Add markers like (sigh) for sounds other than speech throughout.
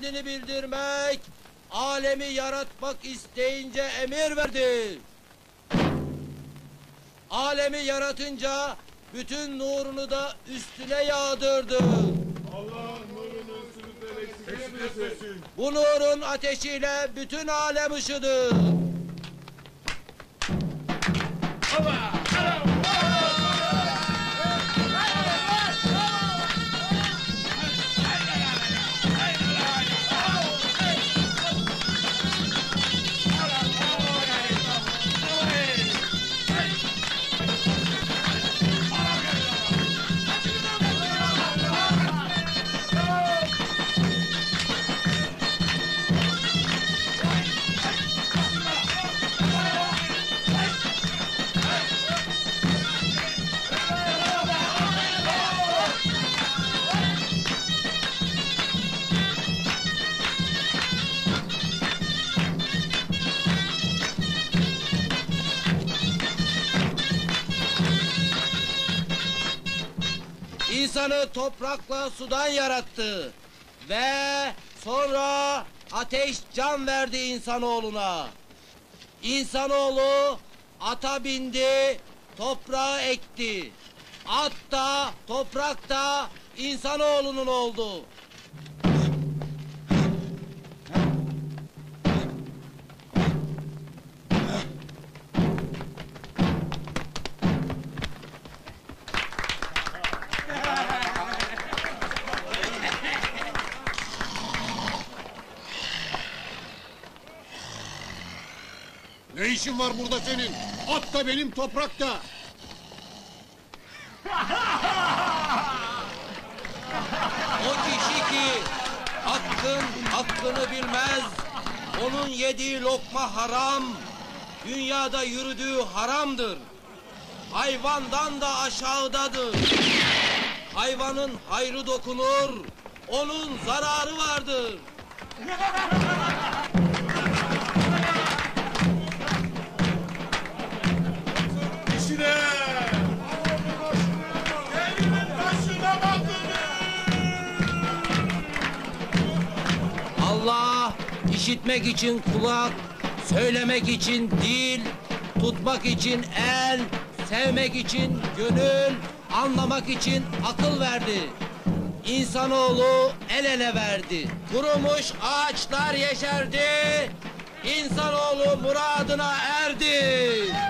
kendini bildirmek, alemi yaratmak isteyince emir verdi. Alemi yaratınca bütün nurunu da üstüne yağdırdı. Bu nurun ateşiyle bütün alem ışıdı. Toprakla sudan yarattı. Ve sonra ateş can verdi insanoğluna. İnsanoğlu ata bindi, toprağa ekti. At da, toprak da insanoğlunun oldu. İşin var burada senin? At da benim toprakta. O kişi ki hakkın hakkını bilmez, onun yediği lokma haram, dünyada yürüdüğü haramdır. Hayvandan da aşağıdadır. Hayvanın hayrı dokunur, onun zararı vardır. İşitmek için kulak, söylemek için dil, tutmak için el, sevmek için gönül, anlamak için akıl verdi. İnsanoğlu el ele verdi. Kurumuş ağaçlar yeşerdi. İnsanoğlu muradına erdi.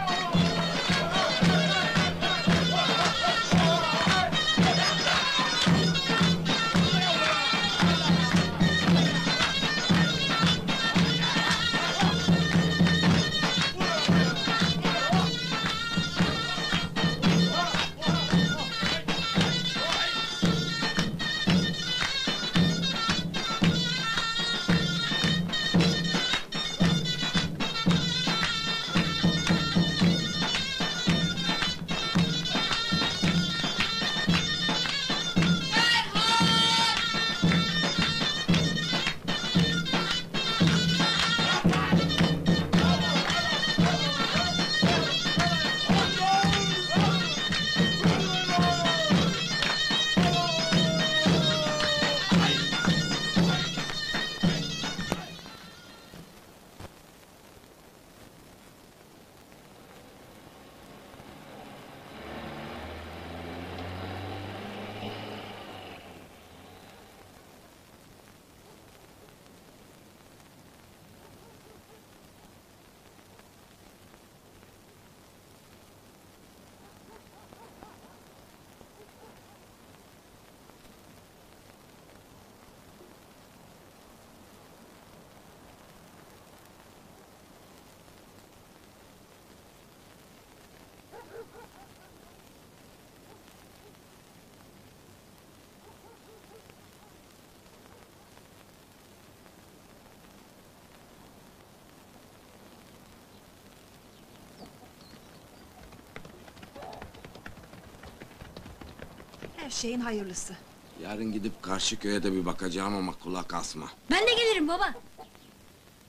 Her şeyin hayırlısı. Yarın gidip karşı köye de bir bakacağım ama kulak asma. Ben de gelirim baba.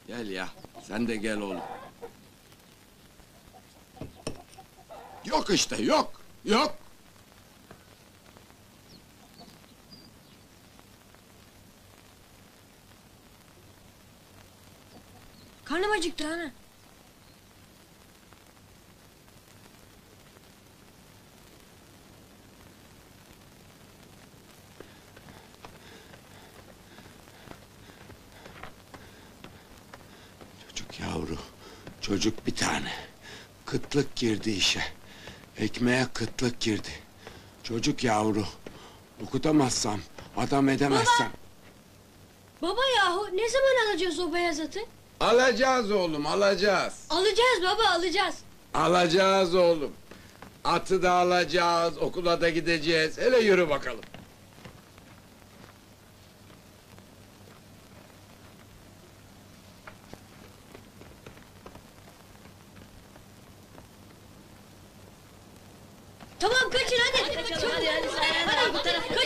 Gel ya, sen de gel oğlum. Yok işte, yok, yok. Karnım acıktı ana. Çocuk bir tane. Kıtlık girdi işe. Ekmeğe kıtlık girdi. Çocuk yavru. Okutamazsam, adam edemezsem. Baba yahu ne zaman alacağız o beyaz atı? Alacağız oğlum, alacağız. Alacağız baba alacağız. Alacağız oğlum. Atı da alacağız, okula da gideceğiz. Hele yürü bakalım. Tamam kaçın hadi. Kaçın hadi hadi sen hadi, bu tarafa. Kaçın kaçın.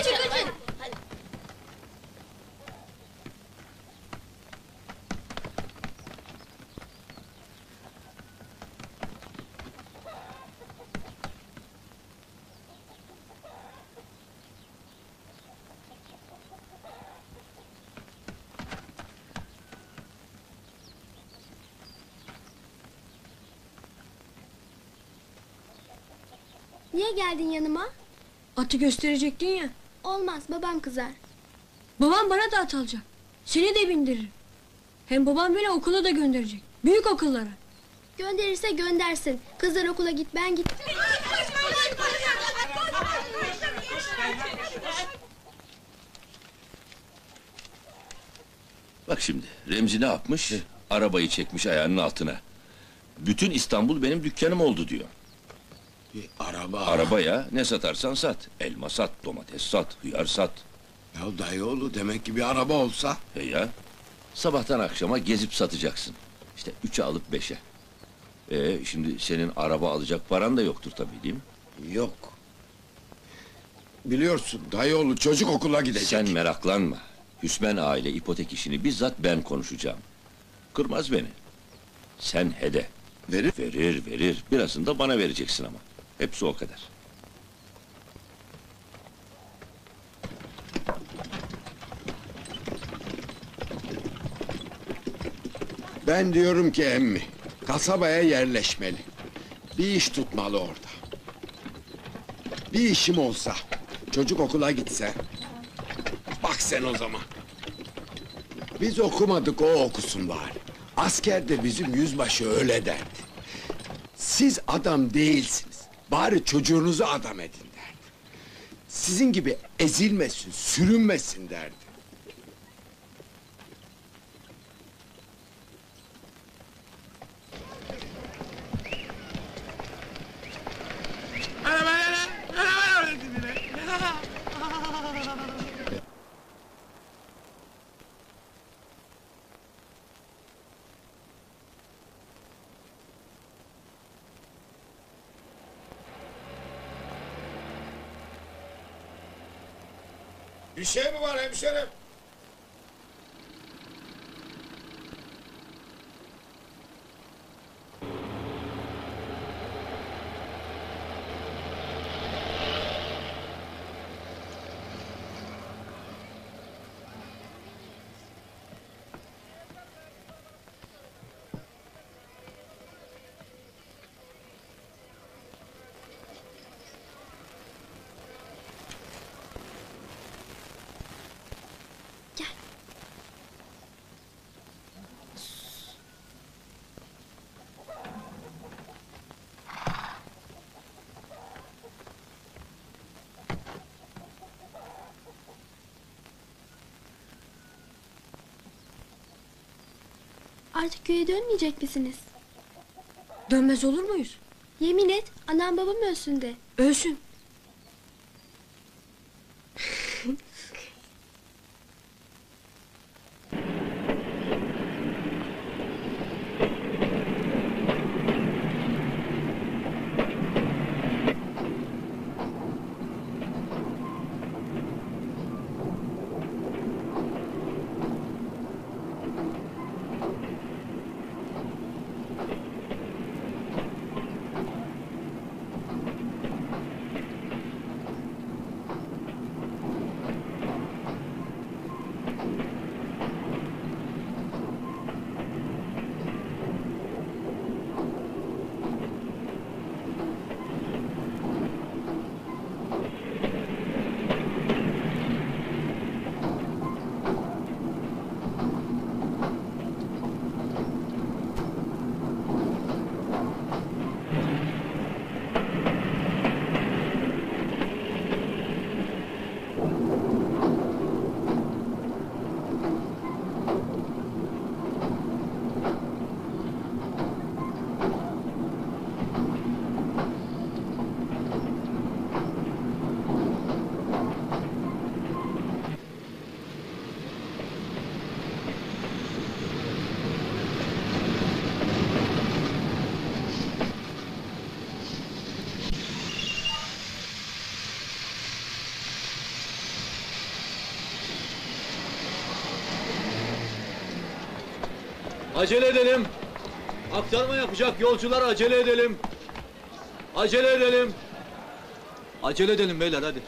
Niye geldin yanıma? Atı gösterecektin ya. Olmaz babam kızar. Babam bana da at alacak. Seni de bindiririm. Hem babam beni okula da gönderecek. Büyük okullara. Gönderirse göndersin. Kızlar okula git ben git. Bak şimdi Remzi ne yapmış? Arabayı çekmiş ayağının altına. Bütün İstanbul benim dükkanım oldu diyor. Bir araba. Arabaya ne satarsan sat. Elma sat, domates sat, hıyar sat. Ya dayıoğlu demek ki bir araba olsa. E ya sabahtan akşama gezip satacaksın. İşte üçe alıp beşe. E şimdi senin araba alacak paran da yoktur tabii değil mi? Yok. Biliyorsun dayıoğlu çocuk okula gidecek. Sen meraklanma. Hüsmen aile ipotek işini bizzat ben konuşacağım. Kırmaz beni. Sen hede. Verir. Verir verir. Birazını da bana vereceksin ama. Hepsi o kadar. Ben diyorum ki emmi, kasabaya yerleşmeli. Bir iş tutmalı orada. Bir işim olsa, çocuk okula gitse... Bak sen o zaman. Biz okumadık, o okusun bari. Askerde bizim yüzbaşı öyle derdi. Siz adam değilsiniz. Bari çocuğunuzu adam edin derdi. Sizin gibi ezilmesin, sürünmesin derdi. Şey mi var hemşerim? Artık köye dönmeyecek misiniz? Dönmez olur muyuz? Yemin et anam babam ölsün de. Ölsün. Acele edelim. Aktarma yapacak yolcular acele edelim. Acele edelim. Acele edelim beyler hadi.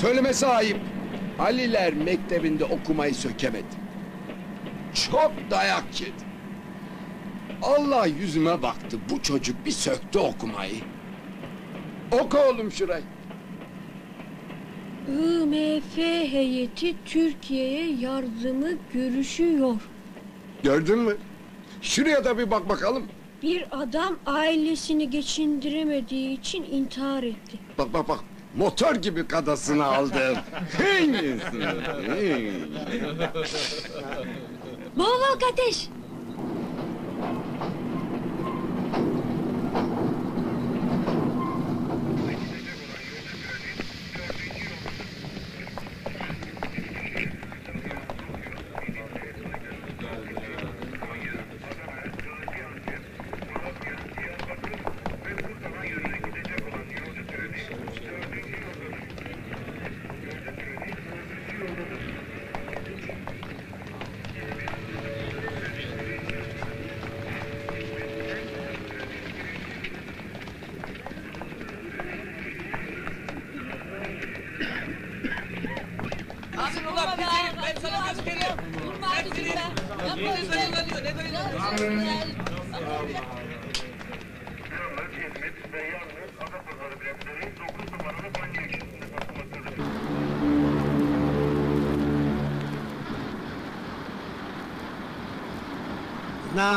Söylemesi ayıp. Aliler mektebinde okumayı sökemedi. Çok dayak yedi. Allah yüzüme baktı. Bu çocuk bir söktü okumayı. Oku oğlum şurayı. IMF heyeti Türkiye'ye yardımı görüşüyor. Gördün mü? Şuraya da bir bak bakalım. Bir adam ailesini geçindiremediği için intihar etti. Bak bak bak. Motor gibi kadasını aldım. Bol bol ateş.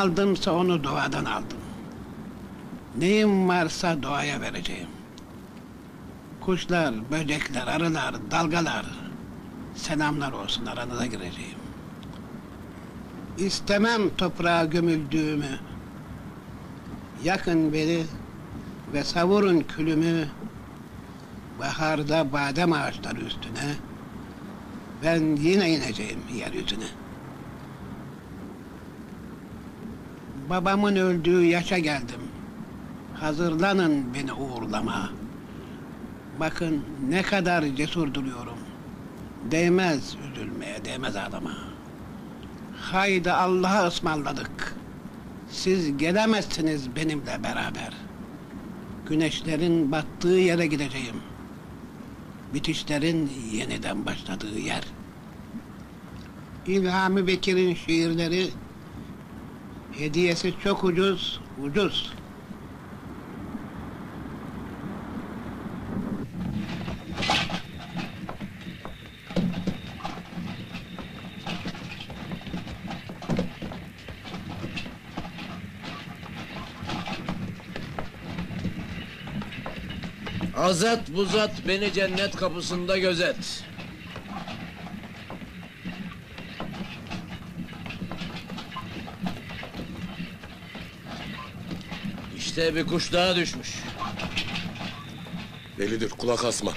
Aldımsa onu doğadan aldım. Neyim varsa doğaya vereceğim. Kuşlar, böcekler, arılar, dalgalar. Selamlar olsun aranıza gireceğim. İstemem toprağa gömüldüğümü. Yakın beni ve savurun külümü. Baharda badem ağaçları üstüne. Ben yine ineceğim yeryüzüne. Babamın öldüğü yaşa geldim. Hazırlanın beni uğurlama. Bakın ne kadar cesur duruyorum. Değmez üzülmeye, değmez ağlama. Haydi Allah'a ısmarladık. Siz gelemezsiniz benimle beraber. Güneşlerin battığı yere gideceğim. Bitişlerin yeniden başladığı yer. İlhami Bekir'in şiirleri Hediyesi çok ucuz, ucuz. Azat buzat beni cennet kapısında gözet. İşte bir kuş daha düşmüş. Delidir kulak asma.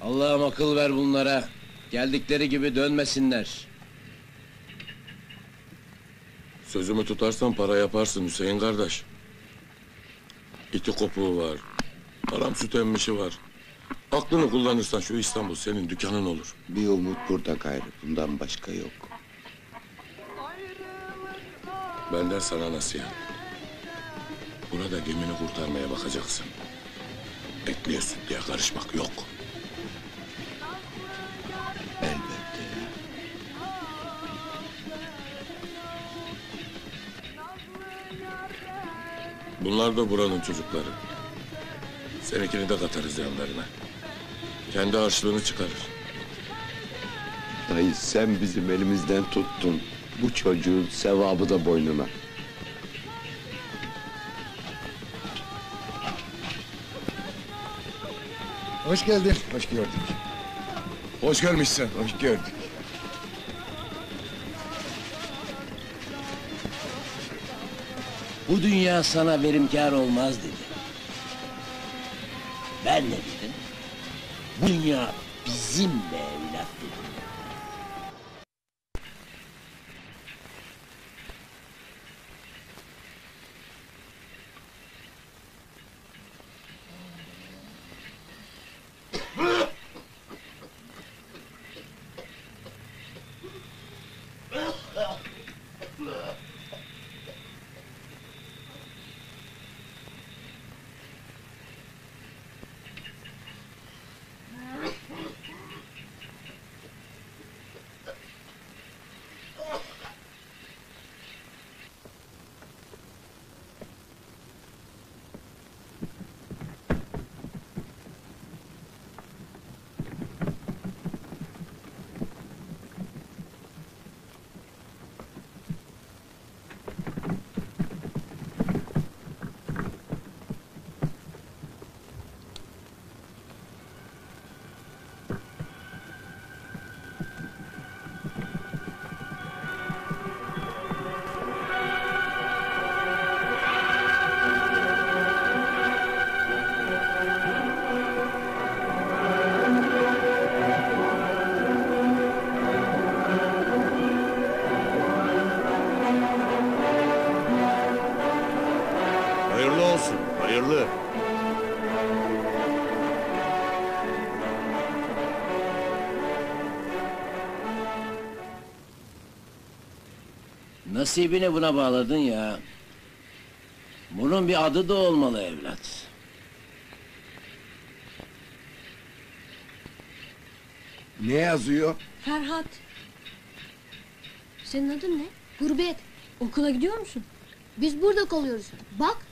Allah'ım akıl ver bunlara. Geldikleri gibi dönmesinler. Sözümü tutarsan para yaparsın Hüseyin kardeş. İti kopuğu var. Aram süt emmişi var. Aklını kullanırsan şu İstanbul senin dükkanın olur. Bir umut burada gayrı. Bundan başka yok. Benden sana nasihat. Burada gemini kurtarmaya bakacaksın. Etliye sütlüye karışmak yok. Elbette. Bunlar da buranın çocukları. Seninkini de katarız yanlarına. Kendi harçlığını çıkarır. Dayı sen bizim elimizden tuttun. Bu çocuğun sevabı da boynuna. Hoş geldin. Hoş gördük. Hoş görmüşsün. Hoş gördük. Bu dünya sana verimkar olmaz dedi. Ben ne dedim? Bu dünya bizimle evlat Nasibini buna bağladın ya. Bunun bir adı da olmalı evlat. Ne yazıyor? Ferhat. Senin adın ne? Gurbet. Okula gidiyor musun? Biz burada kalıyoruz. Bak.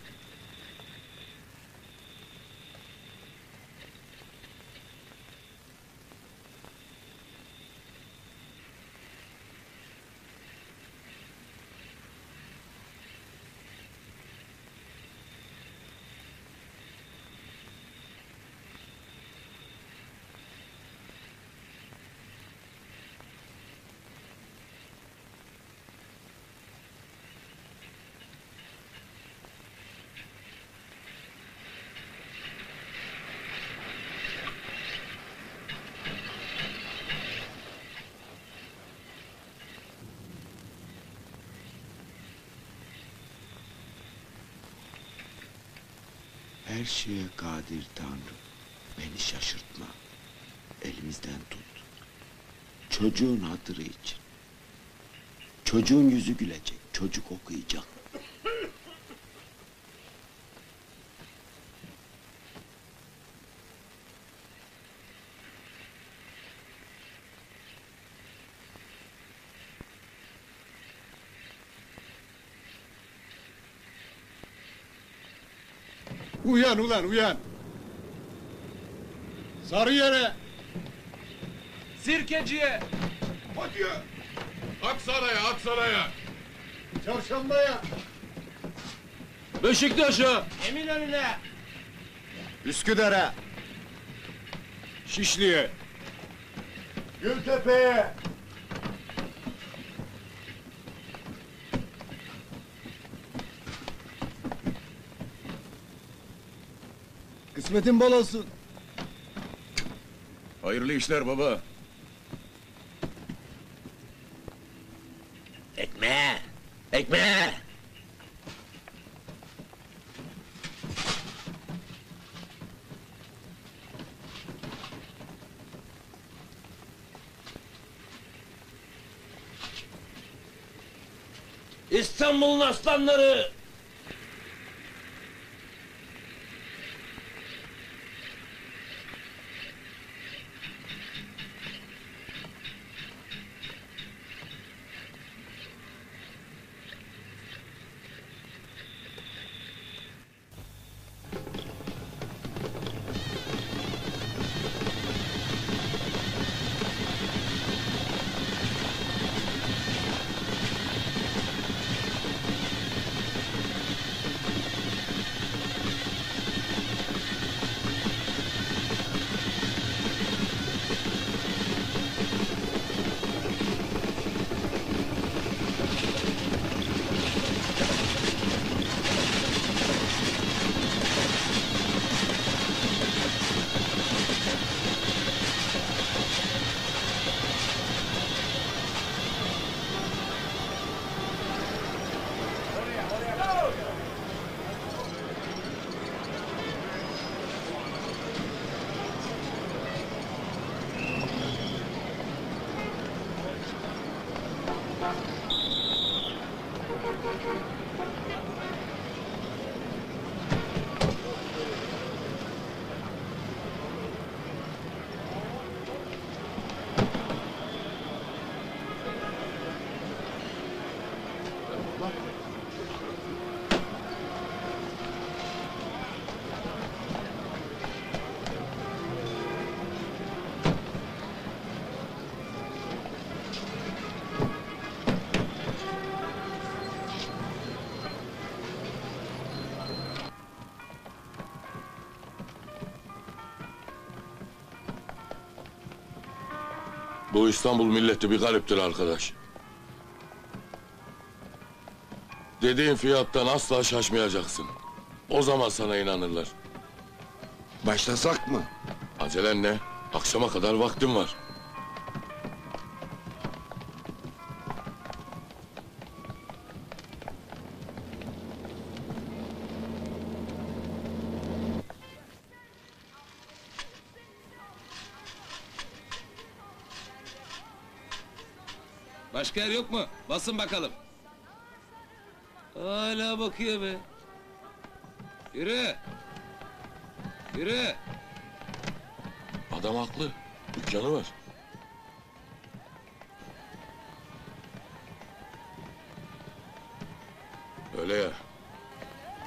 Her şeye kadir Tanrı. Beni şaşırtma. Elimizden tut. Çocuğun hatırı için. Çocuğun yüzü gülecek. Çocuk okuyacak. Uyan ulan uyan. Sarı yere. Sirkeciye. Hadi ya. Aksaray'a, Aksaray'a. Çarşambaya. Beşiktaş'a. Eminönü'ne. Üsküdar'a. Şişli'ye. Gültepe'ye. Kısmetin bol olsun. Hayırlı işler baba. Ekmeğe. Ekmeğe. İstanbul'un aslanları. Bu İstanbul milleti bir gariptir arkadaş. Dediğin fiyattan asla şaşmayacaksın. O zaman sana inanırlar. Başlasak mı? Acelen ne? Akşama kadar vaktim var. Başka yer yok mu? Basın bakalım. Hala bakıyor be. Yürü. Yürü. Adam haklı. Dükkanı var. Öyle ya.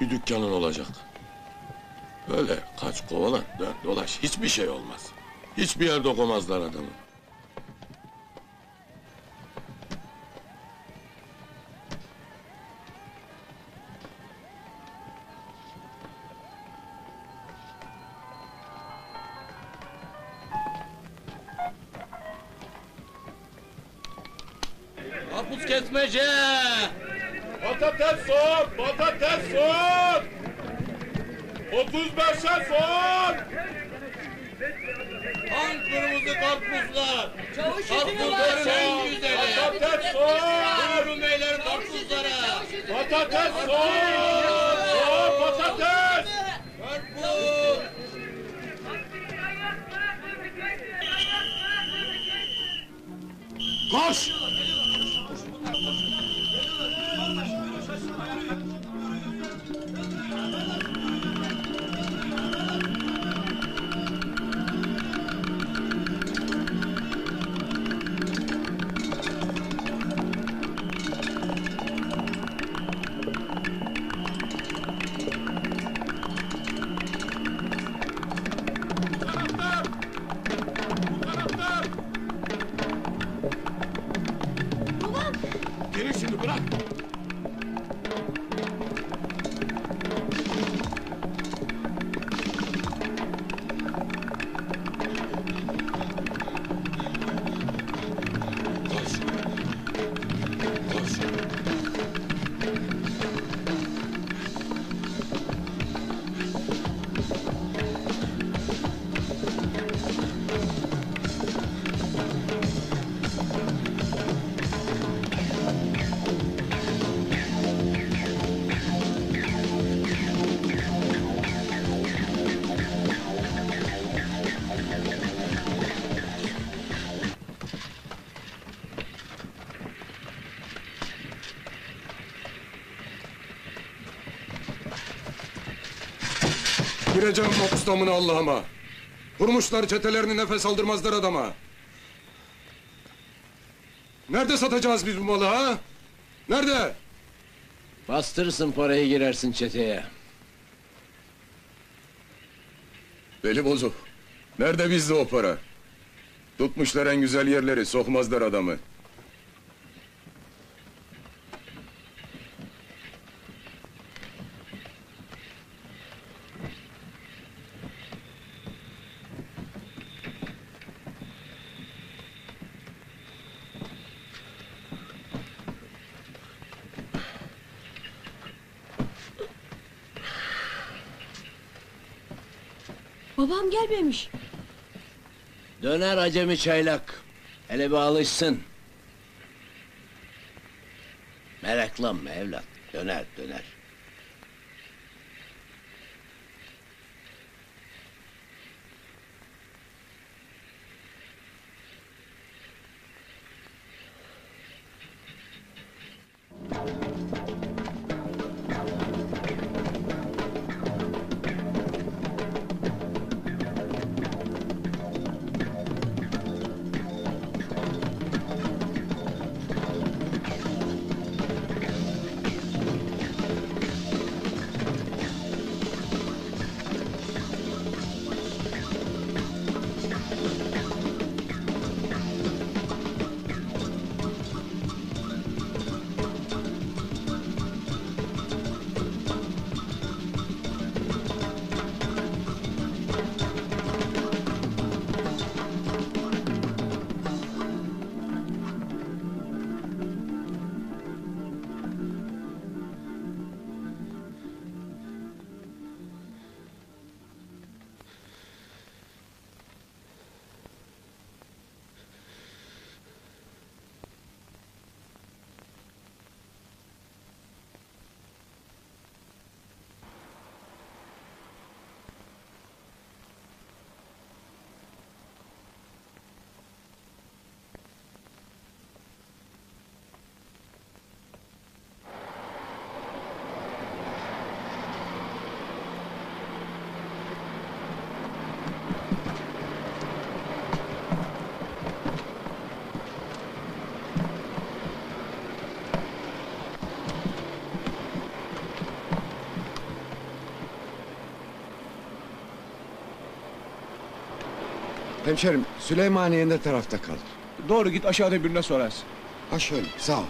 Bir dükkanın olacak. Böyle kaç kovala dön dolaş hiçbir şey olmaz. Hiçbir yer dokunmazlar adamı. Gireceğim mopus damına Allah'ıma. Vurmuşlar çetelerini nefes aldırmazlar adama. Nerede satacağız biz bu malı ha? Nerede? Bastırırsın parayı girersin çeteye. Beli bozuk. Nerede bizde o para? Tutmuşlar en güzel yerleri, sokmazlar adamı. Babam gelmemiş. Döner acemi çaylak. Hele bir alışsın. Meraklanma evlat. Döner döner. Hemşerim Süleymaniye ne tarafta kalır? Doğru git aşağıda birine sorarsın. Ha şöyle sağ ol.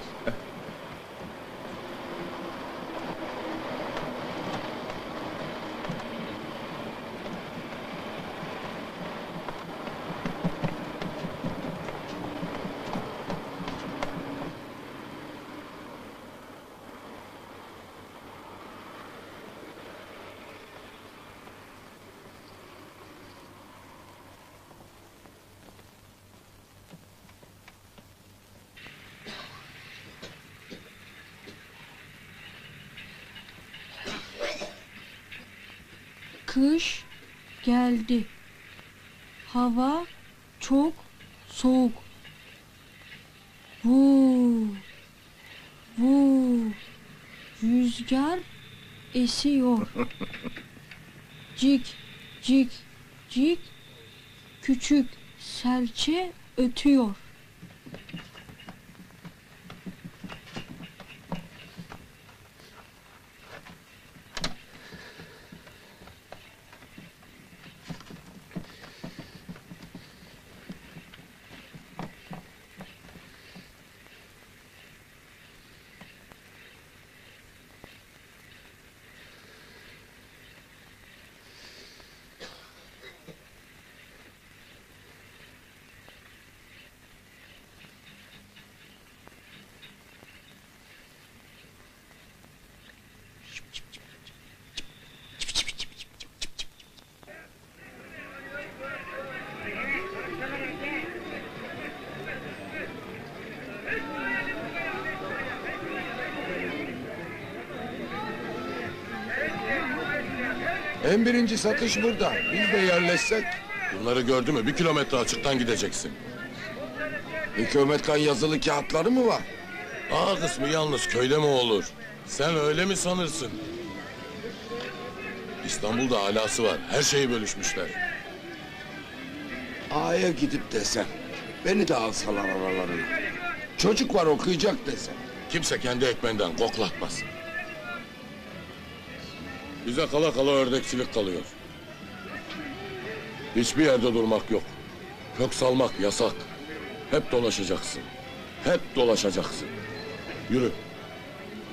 Kış geldi. Hava çok soğuk. Bu bu rüzgar esiyor. Cik cik cik küçük serçe ötüyor. En birinci satış burada. Biz de yerleşsek. Bunları gördü mü bir kilometre açıktan gideceksin. Hükümetkan yazılı kağıtları mı var? A kısmı yalnız köyde mi olur? Sen öyle mi sanırsın? İstanbul'da alası var. Her şeyi bölüşmüşler. A'ya gidip desem. Beni de alsalar aralarına. Çocuk var okuyacak desem. Kimse kendi ekmeğinden koklatmaz. Bize kala kala ördekçilik kalıyor. Hiçbir yerde durmak yok. Kök salmak yasak. Hep dolaşacaksın. Hep dolaşacaksın. Yürü.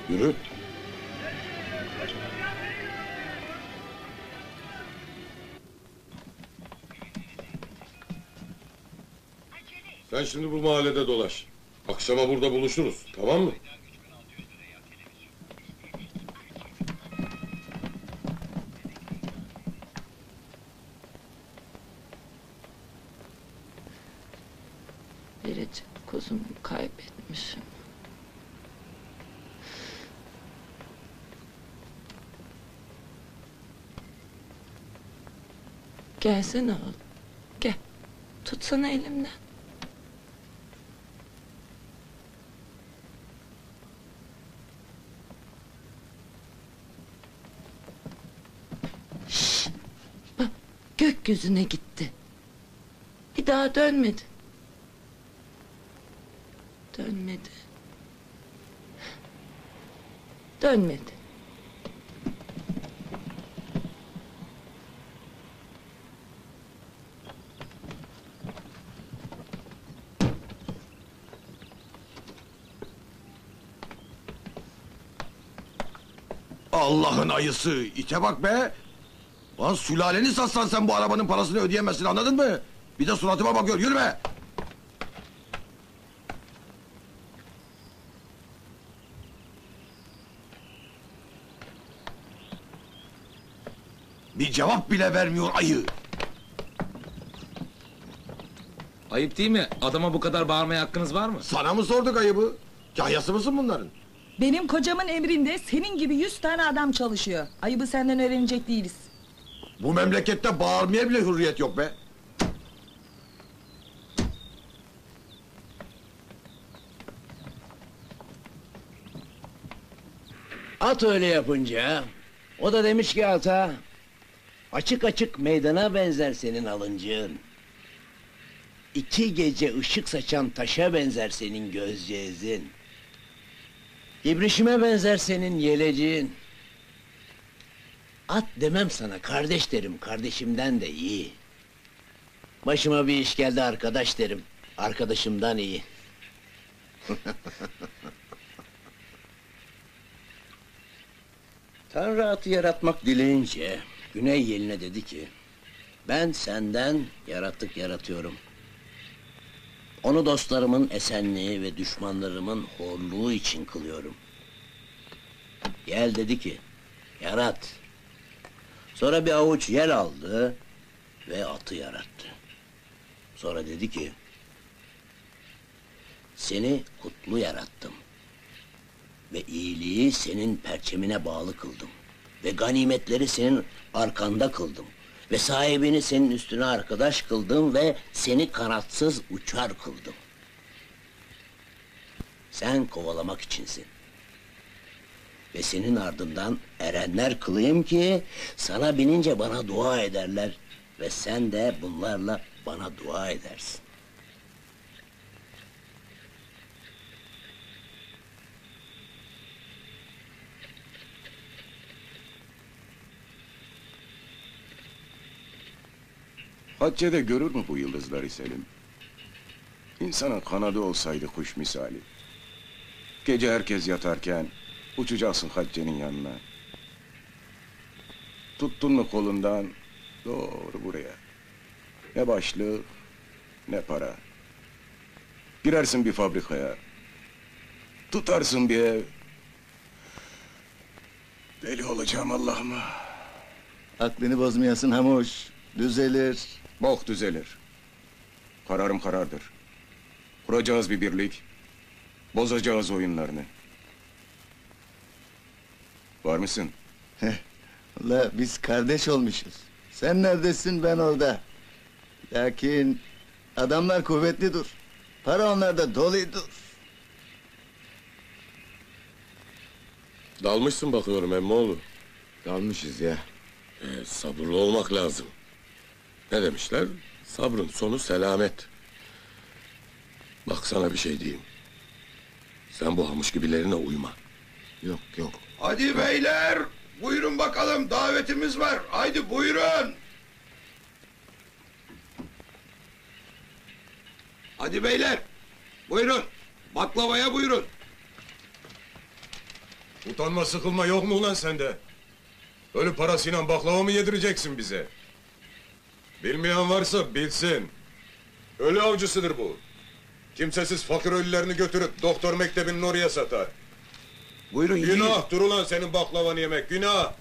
Yürü. Sen şimdi bu mahallede dolaş. Akşama burada buluşuruz. Tamam mı? Gelsene oğlum. Gel. Tutsana elimden. Şşş! Bak gökyüzüne gitti. Bir daha dönmedi. Dönmedi. Dönmedi. Allah'ın ayısı. ite bak be. Lan sülaleni satsan sen bu arabanın parasını ödeyemezsin anladın mı? Bir de suratıma bakıyor yürüme. Bir cevap bile vermiyor ayı. Ayıp değil mi? Adama bu kadar bağırmaya hakkınız var mı? Sana mı sorduk ayıbı? Kahyası mısın bunların? Benim kocamın emrinde senin gibi yüz tane adam çalışıyor. Ayıbı senden öğrenecek değiliz. Bu memlekette bağırmaya bile hürriyet yok be. At öyle yapınca. O da demiş ki ata. Açık açık meydana benzer senin alıncığın. İki gece ışık saçan taşa benzer senin gözceğizin. İbrişime benzer senin yeleciğin. At demem sana kardeş derim kardeşimden de iyi. Başıma bir iş geldi arkadaş derim. Arkadaşımdan iyi. (laughs) Tanrı atı yaratmak dileyince Güney yeline dedi ki ben senden yaratık yaratıyorum. Onu dostlarımın esenliği ve düşmanlarımın horluğu için kılıyorum. Gel dedi ki yarat. Sonra bir avuç yer aldı ve atı yarattı. Sonra dedi ki seni kutlu yarattım. Ve iyiliği senin perçemine bağlı kıldım. Ve ganimetleri senin arkanda kıldım. Ve sahibini senin üstüne arkadaş kıldım ve seni kanatsız uçar kıldım. Sen kovalamak içinsin. Ve senin ardından erenler kılayım ki sana binince bana dua ederler ve sen de bunlarla bana dua edersin. Hacce'de görür mü bu yıldızları Selim? İnsanın kanadı olsaydı kuş misali. Gece herkes yatarken uçacaksın Hacce'nin yanına. Tuttun mu kolundan doğru buraya. Ne başlık ne para. Girersin bir fabrikaya. Tutarsın bir ev. Deli olacağım Allah'ıma. Aklını bozmayasın Hamuş. Düzelir. Bok düzelir. Kararım karardır. Kuracağız bir birlik. Bozacağız oyunlarını. Var mısın? La biz kardeş olmuşuz. Sen neredesin ben orada. Lakin adamlar kuvvetli dur. Para onlarda doludur. Dalmışsın bakıyorum emmoğlu. Dalmışız ya. Ee, sabırlı olmak lazım. Ne demişler? Sabrın sonu selamet. Bak sana bir şey diyeyim. Sen bu hamuş gibilerine uyma. Yok yok. Hadi beyler, buyurun bakalım davetimiz var. Haydi buyurun. Hadi beyler, buyurun. Baklavaya buyurun. Utanma sıkılma yok mu ulan sende? Ölü parasıyla baklava mı yedireceksin bize? Bilmeyen varsa bilsin. Ölü avcısıdır bu. Kimsesiz fakir ölülerini götürüp doktor mektebinin oraya satar. Buyurun yiyin. Günah dur ulan senin baklavanı yemek günah.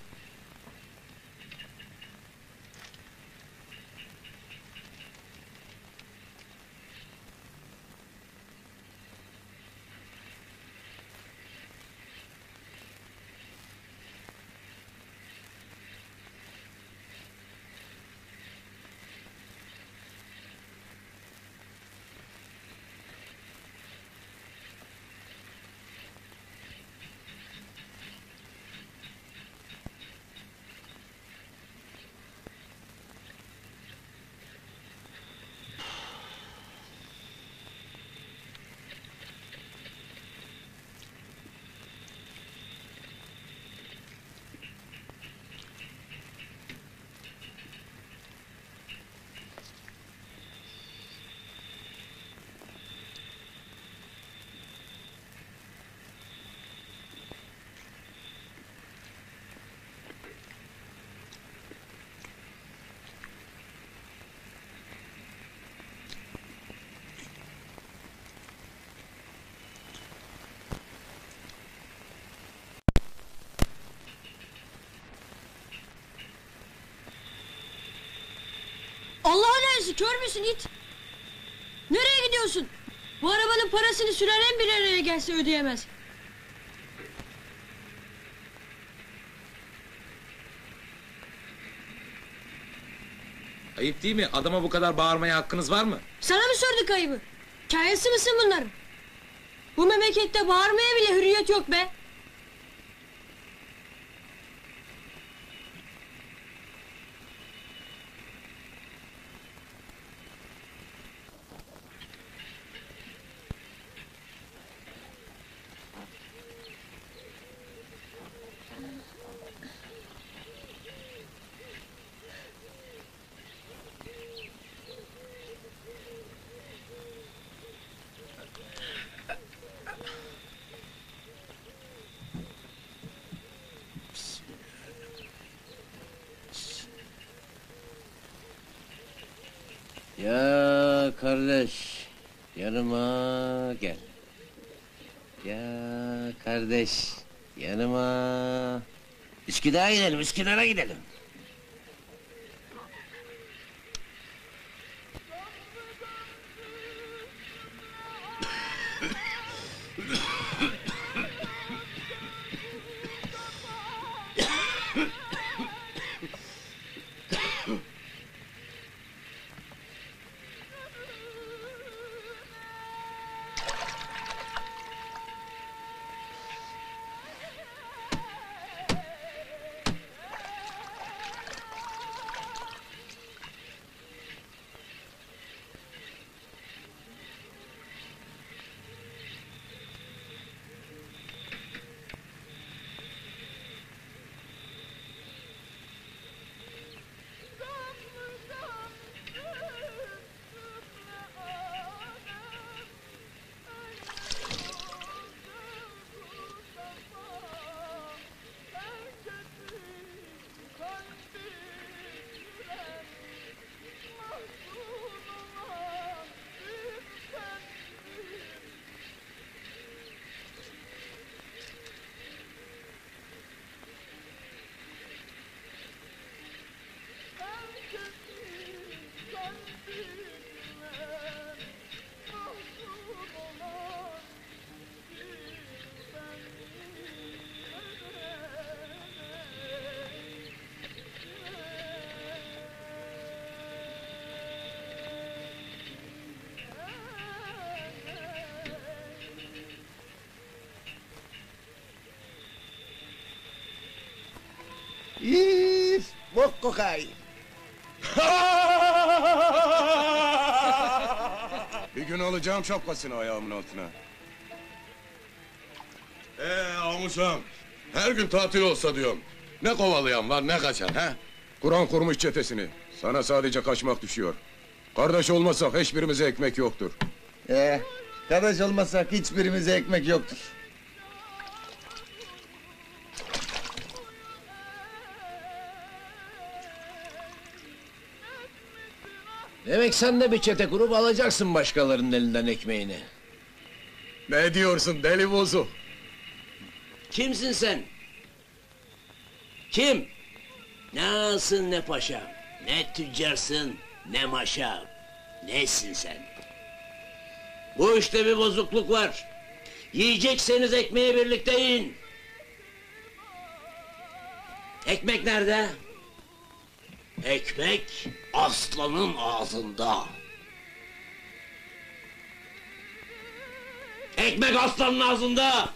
Allah'ın elçisi kör müsün it? Nereye gidiyorsun? Bu arabanın parasını süreren bir araya gelse ödeyemez. Ayıp değil mi? Adama bu kadar bağırmaya hakkınız var mı? Sana mı sorduk ayıbı? Kayası mısın bunların? Bu memlekette bağırmaya bile hürriyet yok be. Kardeş, yanıma gel. Ya kardeş, yanıma. Üsküdar'a gidelim, Üsküdar'a gidelim. İf, bok kokay. Bir gün alacağım şapkasını ayağımın altına. Ee Amusam, her gün tatil olsa diyorum. Ne kovalayan var ne kaçan ha? Kur'an kurmuş çetesini. Sana sadece kaçmak düşüyor. Kardeş olmasak hiçbirimize ekmek yoktur. Ee, kardeş olmasak hiçbirimize ekmek yoktur. Demek sen de bir çete kurup alacaksın başkalarının elinden ekmeğini. Ne diyorsun deli bozu? Kimsin sen? Kim? Ne ağasın ne paşa, ne tüccarsın ne maşa. Nesin sen? Bu işte bir bozukluk var. Yiyecekseniz ekmeği birlikte yiyin. Ekmek nerede? Ekmek aslanın ağzında. Ekmek aslanın ağzında.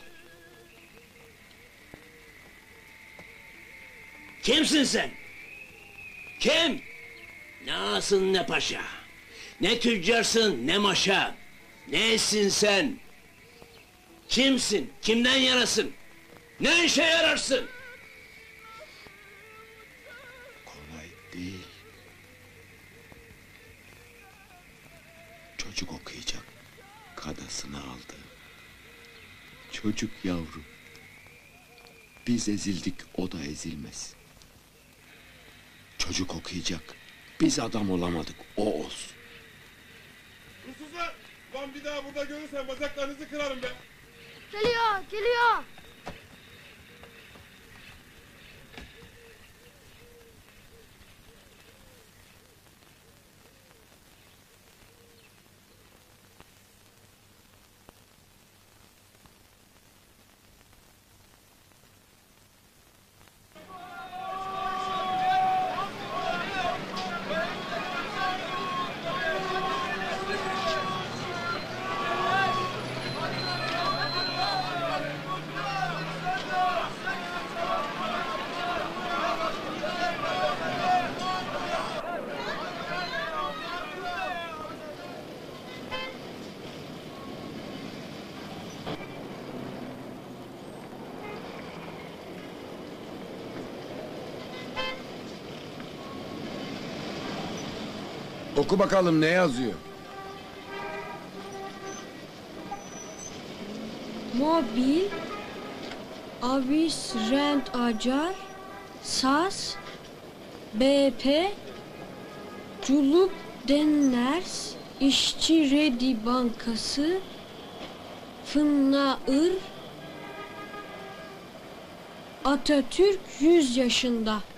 Kimsin sen? Kim? Ne ağasın ne paşa. Ne tüccarsın ne maşa. Nesin sen? Kimsin? Kimden yarasın? Ne işe yararsın? Kadasını aldı. Çocuk yavrum. Biz ezildik, o da ezilmez. Çocuk okuyacak. Biz adam olamadık, o olsun. Hususlar! Lan bir daha burada görürsem bacaklarınızı kırarım be. Geliyor, geliyor. Oku bakalım ne yazıyor? Mobil, Avis Rent Acar, SAS, BP, Culup Denners İşçi Redi Bankası Fınnaır Atatürk 100 yaşında.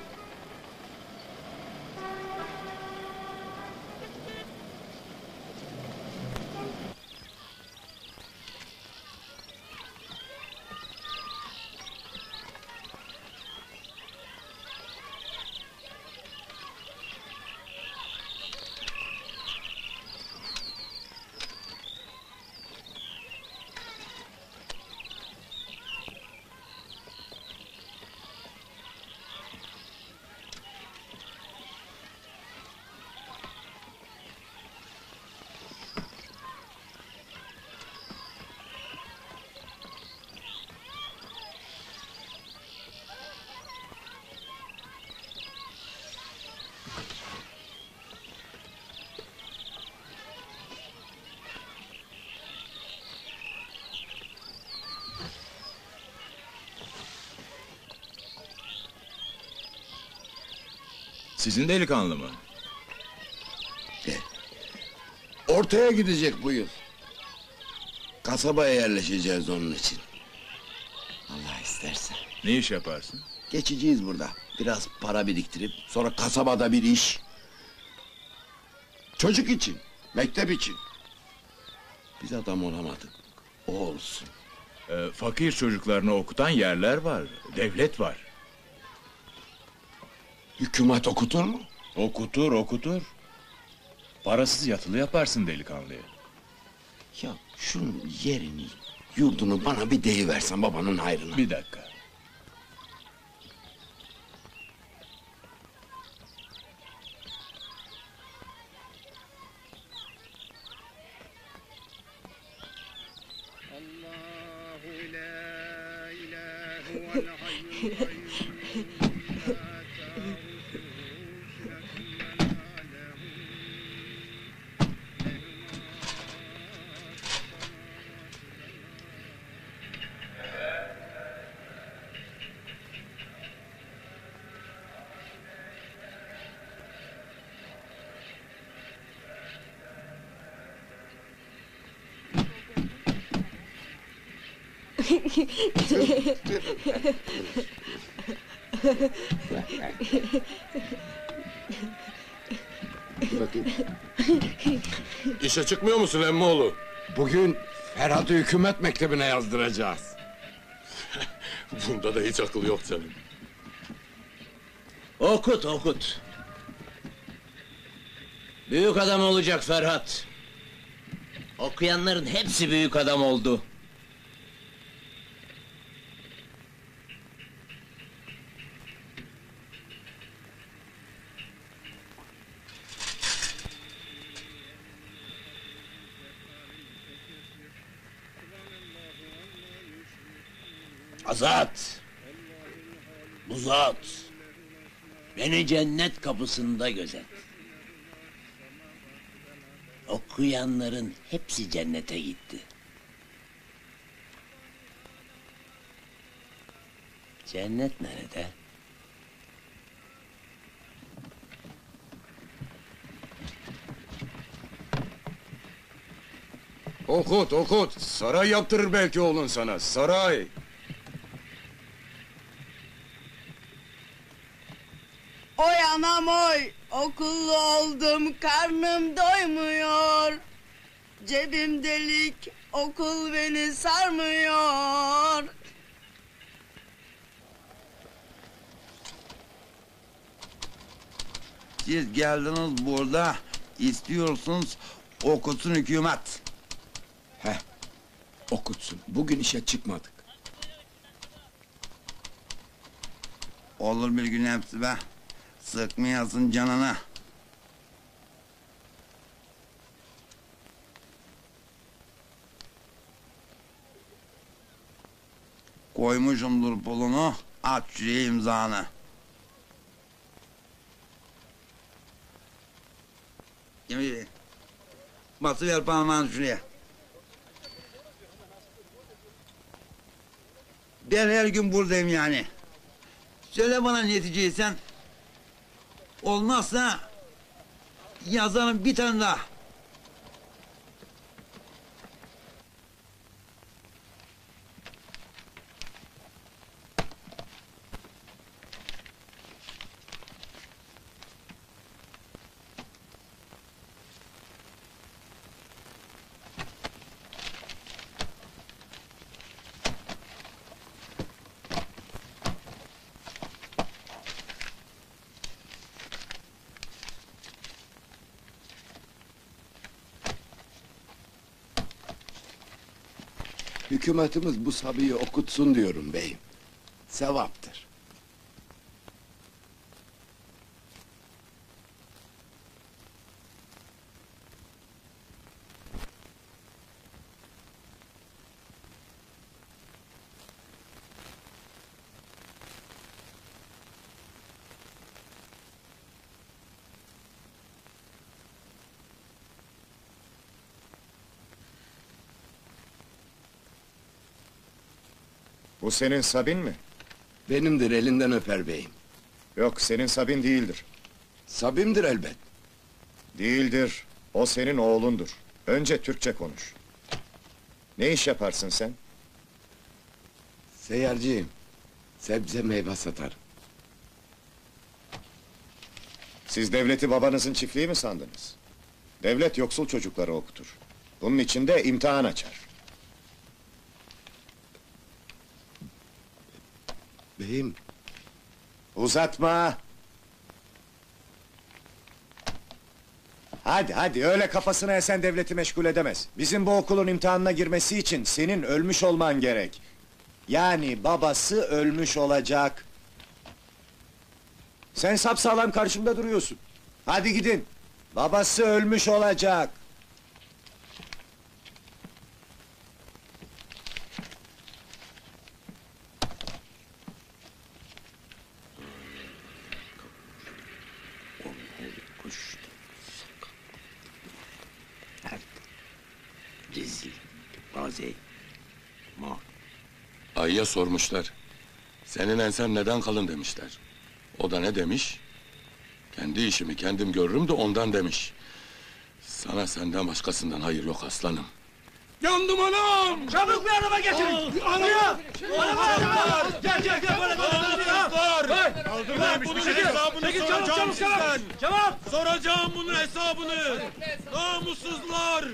Sizin delikanlı mı? Ortaya gidecek bu yıl. Kasabaya yerleşeceğiz onun için. Allah isterse. Ne iş yaparsın? Geçeceğiz burada. Biraz para biriktirip sonra kasabada bir iş. Çocuk için, mektep için. Biz adam olamadık. O olsun. Ee, fakir çocuklarını okutan yerler var. Devlet var. Hükümet okutur mu? Okutur, okutur. Parasız yatılı yaparsın delikanlıya. Ya şunun yerini, yurdunu bana bir deyiversen babanın hayrına. Bir dakika. Bakayım. İşe çıkmıyor musun emmoğlu? Bugün Ferhat'ı hükümet mektebine yazdıracağız. (laughs) Bunda da hiç akıl yok senin. Okut okut. Büyük adam olacak Ferhat. Okuyanların hepsi büyük adam oldu. Azat. Bu zat. Beni cennet kapısında gözet. Okuyanların hepsi cennete gitti. Cennet nerede? Okut okut. Saray yaptırır belki oğlun sana. Saray. Oy anam oy, okullu oldum, karnım doymuyor. Cebim delik, okul beni sarmıyor. Siz geldiniz burada istiyorsunuz okutsun hükümet. Heh, okutsun. Bugün işe çıkmadık. Olur bir gün hepsi be. Sıkmayasın canına. Koymuşumdur pulunu, at şuraya imzanı. Şimdi basıver parmağını şuraya. Ben her gün buradayım yani. Söyle bana neticeyi sen. Olmazsa Yazanın bir tane daha. Hükümetimiz bu sabıyı okutsun diyorum beyim. Sevaptır. Bu senin Sabin mi? Benimdir elinden öper beyim. Yok senin Sabin değildir. Sabimdir elbet. Değildir. O senin oğlundur. Önce Türkçe konuş. Ne iş yaparsın sen? Seyyarcıyım. Sebze meyve satarım. Siz devleti babanızın çiftliği mi sandınız? Devlet yoksul çocukları okutur. Bunun için de imtihan açar. Beyim. Uzatma. Hadi hadi öyle kafasına esen devleti meşgul edemez. Bizim bu okulun imtihanına girmesi için senin ölmüş olman gerek. Yani babası ölmüş olacak. Sen sapsağlam karşımda duruyorsun. Hadi gidin. Babası ölmüş olacak. Ayıya sormuşlar. Senin ensen neden kalın demişler. O da ne demiş? Kendi işimi kendim görürüm de ondan demiş. Sana senden başkasından hayır yok aslanım. Yandım anam! Çabuk bir araba getirin. Araba! Araba! Gel gel gel böyle Kaldırlar! Kaldırlar! Bunun hesabını çabuk, soracağım çabuk. sizden! Cevap! Soracağım bunun hesabını! Namussuzlar!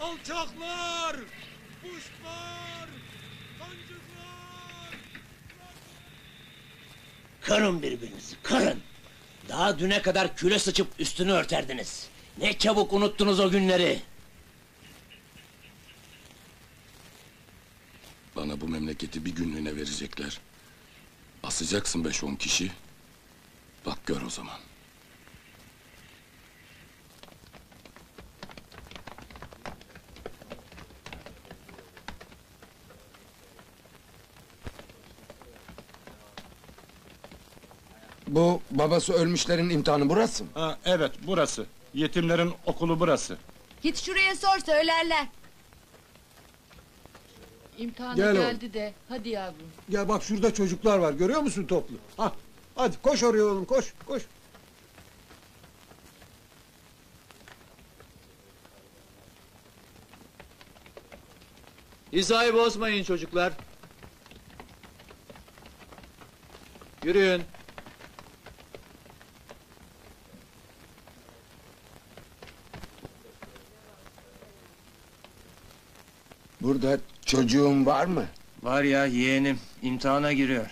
Alçaklar! Kuşlar! Kırın birbirinizi, kırın. Daha düne kadar küle sıçıp üstünü örterdiniz. Ne çabuk unuttunuz o günleri. Bana bu memleketi bir günlüğüne verecekler. Asacaksın beş on kişi. Bak gör o zaman. Bu babası ölmüşlerin imtihanı burası mı? Ha, evet burası. Yetimlerin okulu burası. Git şuraya sor söylerler. İmtihanı Gel oğlum. geldi de. Hadi yavrum. Gel bak şurada çocuklar var görüyor musun toplu? Ha, hadi koş oraya oğlum koş koş. Hizayı bozmayın çocuklar. Yürüyün. Burada çocuğun var mı? Var ya yeğenim imtihana giriyor.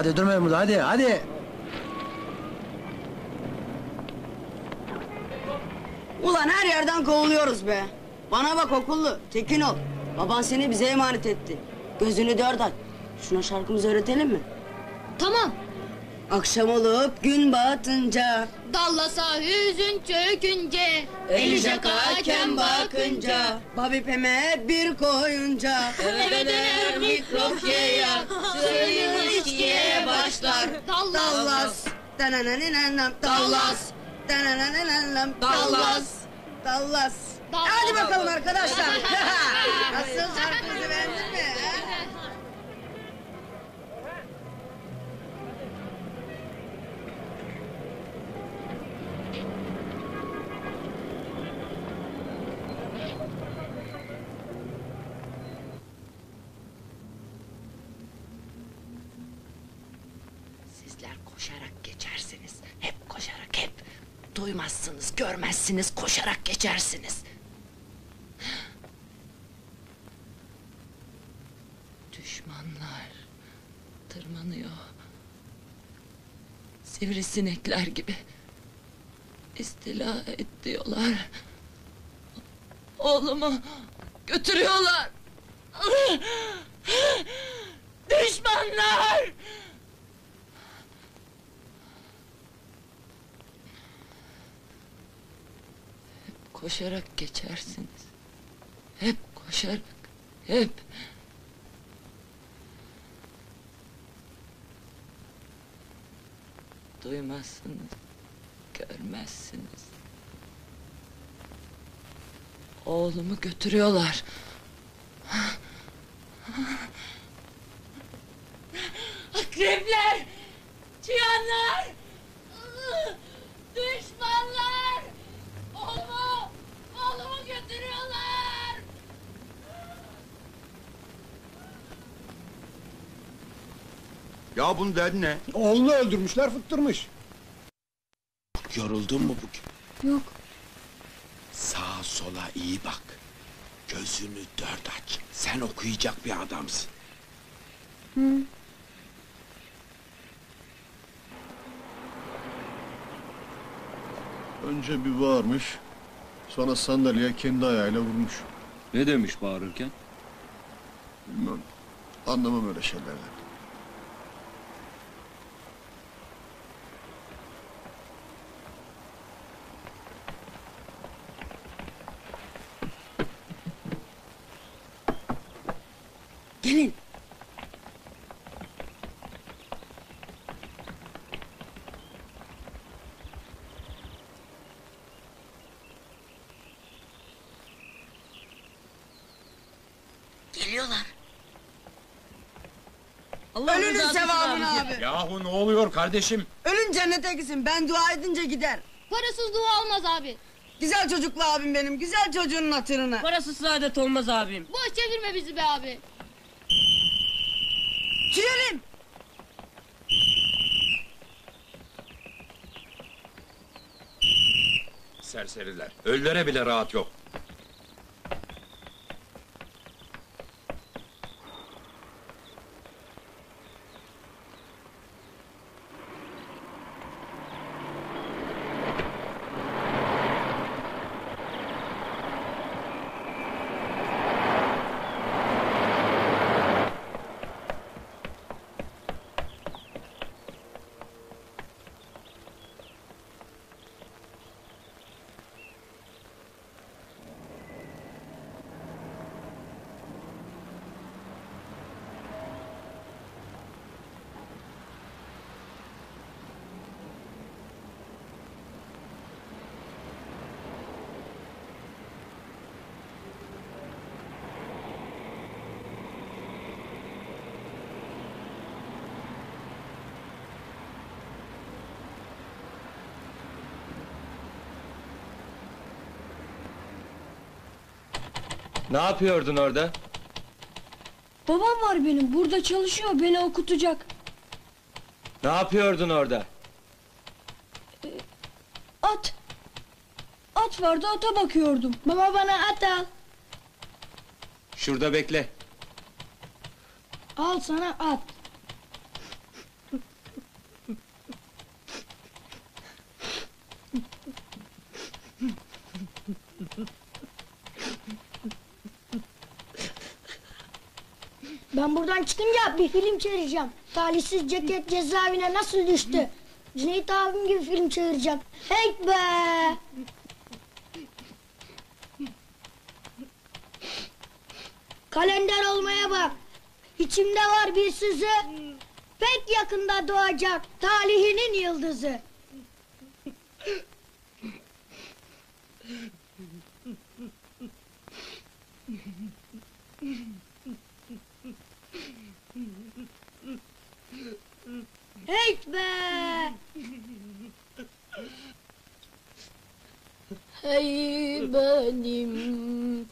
Hadi durmayın burada hadi hadi. Ulan her yerden kovuluyoruz be. Bana bak okullu, tekin ol. Baban seni bize emanet etti. Gözünü dört aç. Şuna şarkımızı öğretelim mi? Tamam. Akşam olup gün batınca Dallasa hüzün çökünce Eli jakarken bakınca Babi peme bir koyunca Eve döner mikrop Suyun içkiye Dallas. Dallas. Dananananan Dallas. Dallas. Hadi bakalım arkadaşlar. (laughs) Nasıl şarkımızı Görmezsiniz, koşarak geçersiniz. Düşmanlar tırmanıyor. Sivrisinekler gibi istila ediyorlar. Oğlumu götürüyorlar. Düşmanlar! Hep koşarak geçersiniz. Hep koşarak, hep. Duymazsınız, görmezsiniz. Oğlumu götürüyorlar. Akrepler! Çıyanlar! Düşmanlar! Oğlumu! Oğlumu götürüyorlar! Ya bunun derdi ne? Oğlunu öldürmüşler fıttırmış. Yoruldun mu bugün? Yok. Sağa sola iyi bak. Gözünü dört aç. Sen okuyacak bir adamsın. Hı. Önce bir bağırmış, sonra sandalyeye kendi ayağıyla vurmuş. Ne demiş bağırırken? Bilmem, anlamam öyle şeylerden. Gelin. Geliyorlar. Allah Ölünün rızası için sevabını abi. abi. Yahu ne oluyor kardeşim? Ölün cennete gitsin. Ben dua edince gider. Parasız dua olmaz abi. Güzel çocuklu abim benim. Güzel çocuğun hatırına. Parasız saadet olmaz abim. Boş çevirme bizi be abi. Tüyelim. Serseriler. Ölülere bile rahat yok. Ne yapıyordun orada? Babam var benim, burada çalışıyor, beni okutacak. Ne yapıyordun orada? Ee, at! At vardı, ata bakıyordum. Baba bana at al. Şurada bekle. Al sana at. Ben buradan çıkınca bir film çevireceğim. Talihsiz ceket cezaevine nasıl düştü? Cüneyt abim gibi film çevireceğim. Hey be! Kalender olmaya bak. İçimde var bir sızı. Pek yakında doğacak talihinin yıldızı. Hey be! Hey benim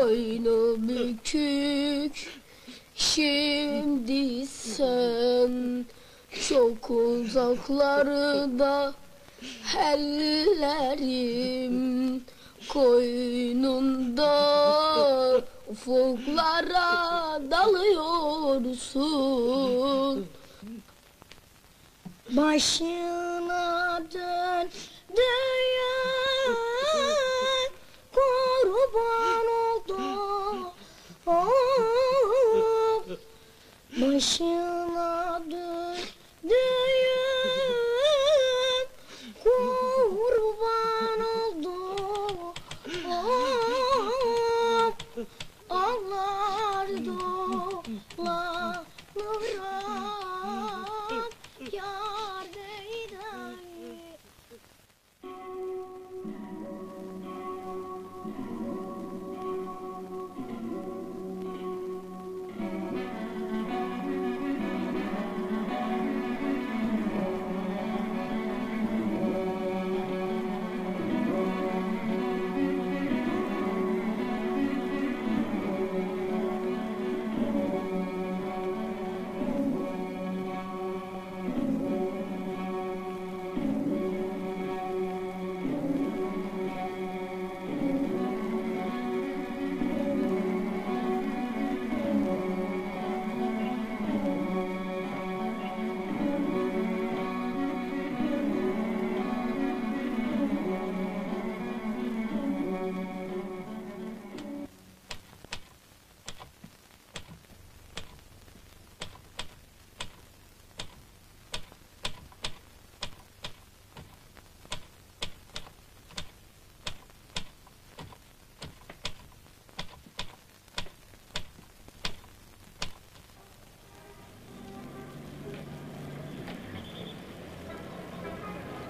boynu bükük. Şimdi sen çok uzaklarda Ellerim koynunda. Ufuklara dalıyorsun. Başına dön dön Başına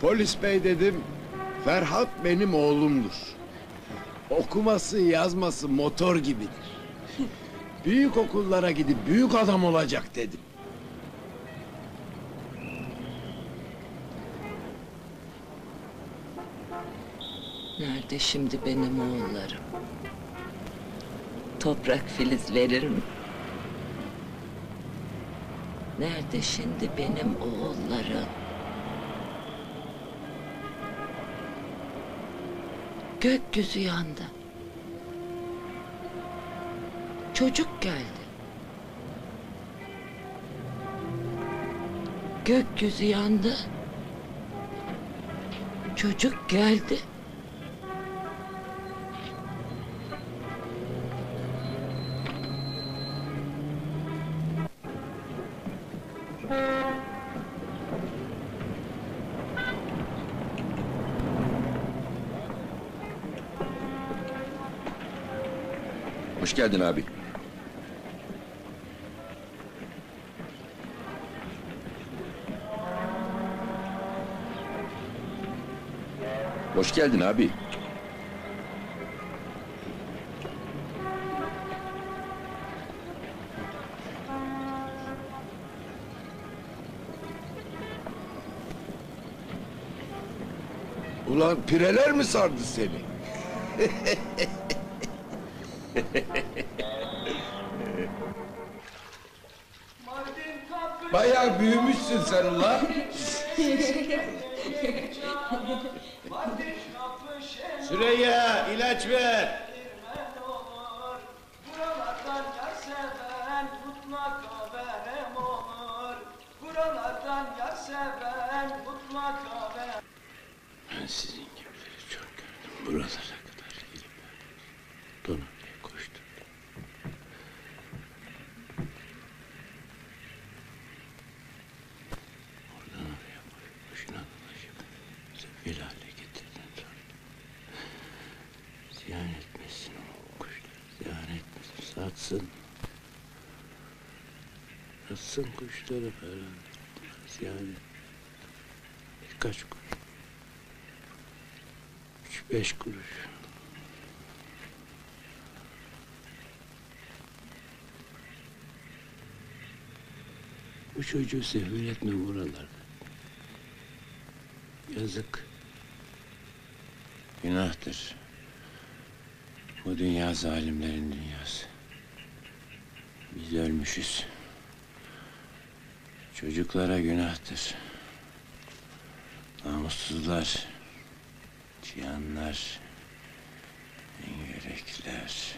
Polis bey dedim, Ferhat benim oğlumdur. Okuması yazması motor gibidir. (laughs) Büyük okullara gidip büyük adam olacak dedim. Nerede şimdi benim oğullarım? Toprak filiz verir mi? Nerede şimdi benim oğullarım? Gökyüzü yandı. Çocuk geldi. Gökyüzü yandı. Çocuk geldi. Hoş geldin abi. Hoş geldin abi. Ulan pireler mi sardı seni? (laughs) Bayağı büyümüşsün sen ulan. (laughs) Süreyya ilaç ver. Falan. Ziyan et. Birkaç kuruş. Üç beş kuruş. Bu çocuğu sefil etme buralarda. Yazık. Günahtır. Bu dünya zalimlerin dünyası. Biz ölmüşüz. Çocuklara günahtır. Namussuzlar. Cihanlar. Engerekler.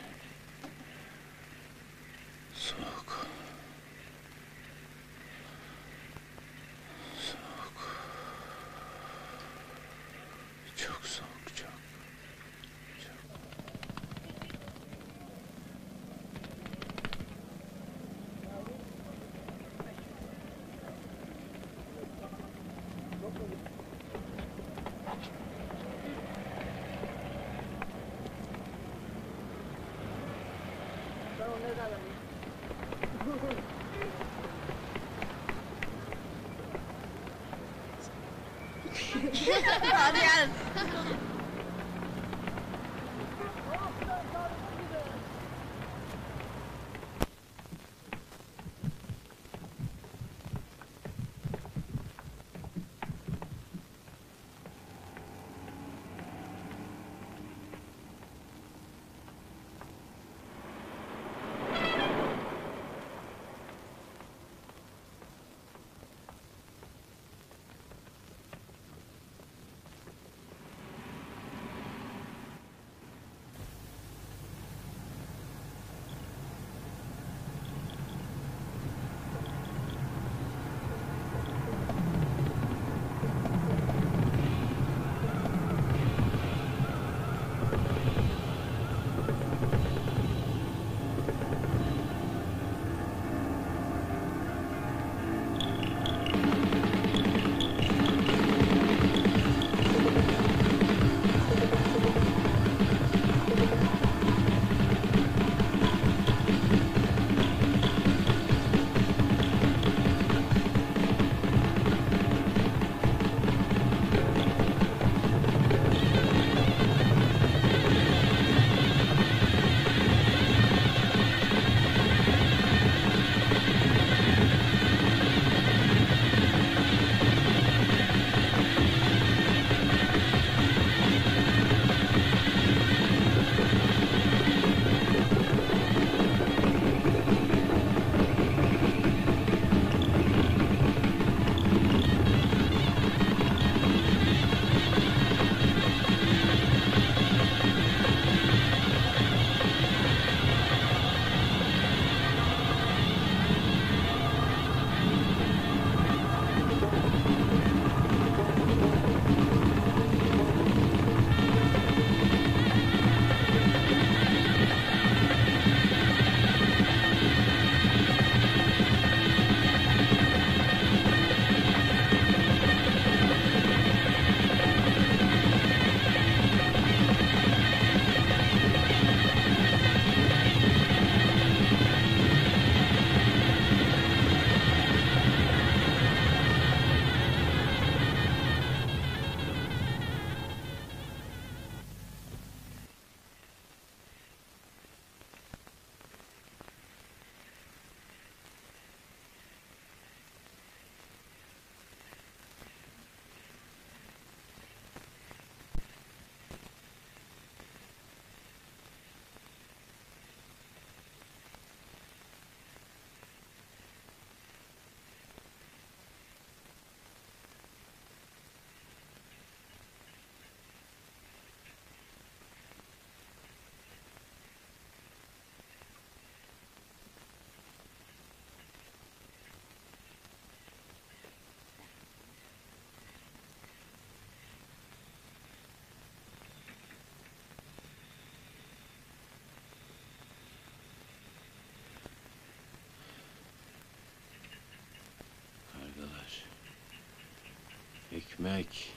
Ekmek.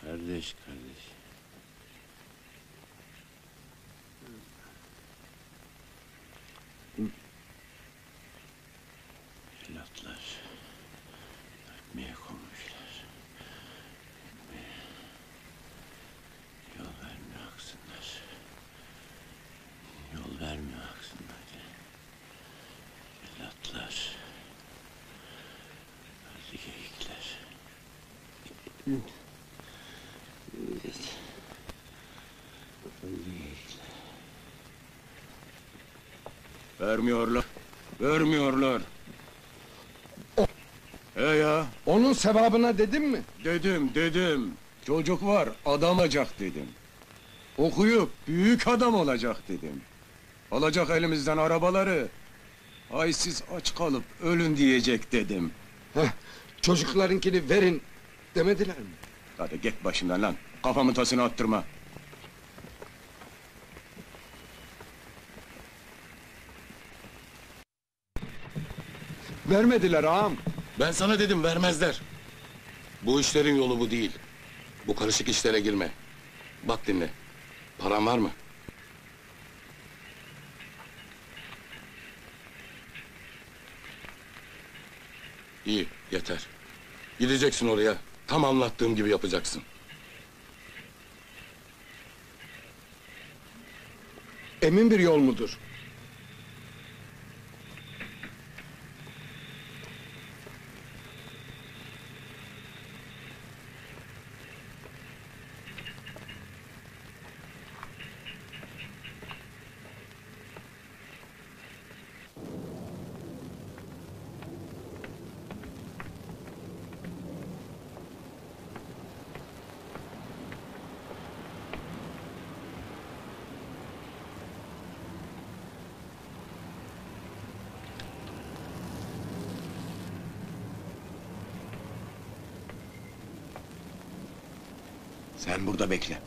Kardeş kardeş. Evlatlar. Ekmeğe konmuşlar. Ekmeğe. Yol vermiyor aksınlar. Yol vermiyor aksınlar. Evlatlar. Hadi geyikler. Vermiyorlar. Vermiyorlar. He ya. Onun sevabına dedim mi? Dedim dedim. Çocuk var adam olacak dedim. Okuyup büyük adam olacak dedim. Alacak elimizden arabaları. Ay siz aç kalıp ölün diyecek dedim. Heh, çocuklarınkini verin demediler mi? Hadi git başımdan lan. Kafamın tasını attırma. Vermediler ağam. Ben sana dedim vermezler. Bu işlerin yolu bu değil. Bu karışık işlere girme. Bak dinle. Paran var mı? İyi, yeter. Gideceksin oraya. Tam anlattığım gibi yapacaksın. Emin bir yol mudur? Sen burada bekle.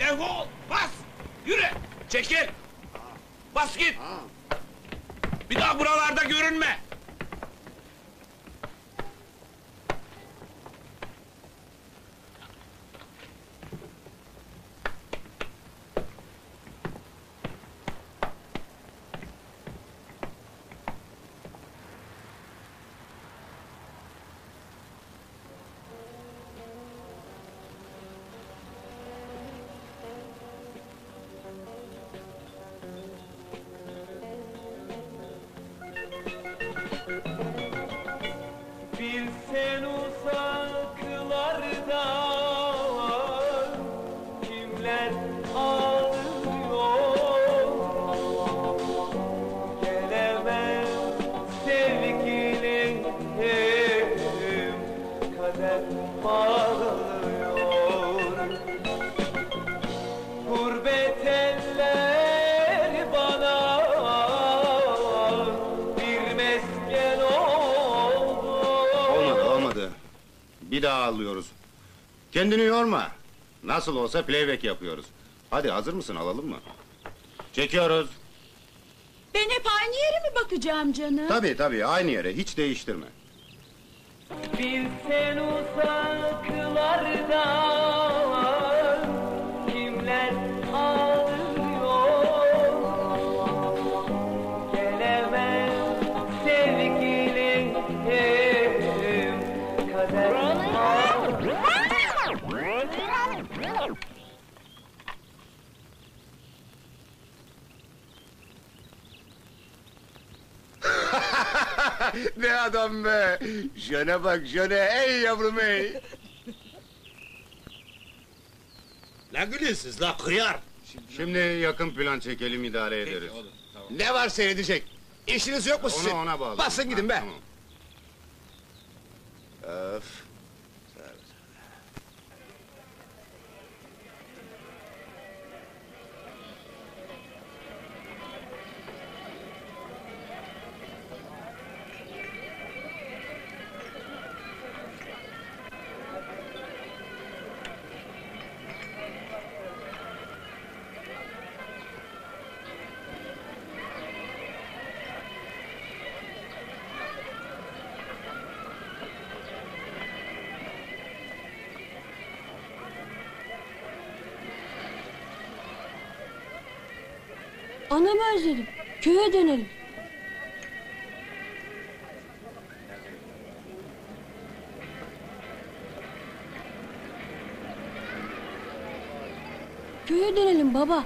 Defol! Bas! Yürü! Çekil! Bas git! Bir daha buralarda görünme! Nasıl olsa playback yapıyoruz. Hadi hazır mısın alalım mı? Çekiyoruz. Ben hep aynı yere mi bakacağım canım? Tabii tabii aynı yere hiç değiştirme. Bilsen uzaklarda adam be! Jöne bak jöne ey yavrum ey! Ne gülüyorsunuz la kıyar? Şimdi yakın plan çekelim idare ederiz. Ne var seyredecek? İşiniz yok mu Onu sizin? ona bağlı. Basın gidin be. Öf. Anamı özledim. Köye dönelim. Köye dönelim baba.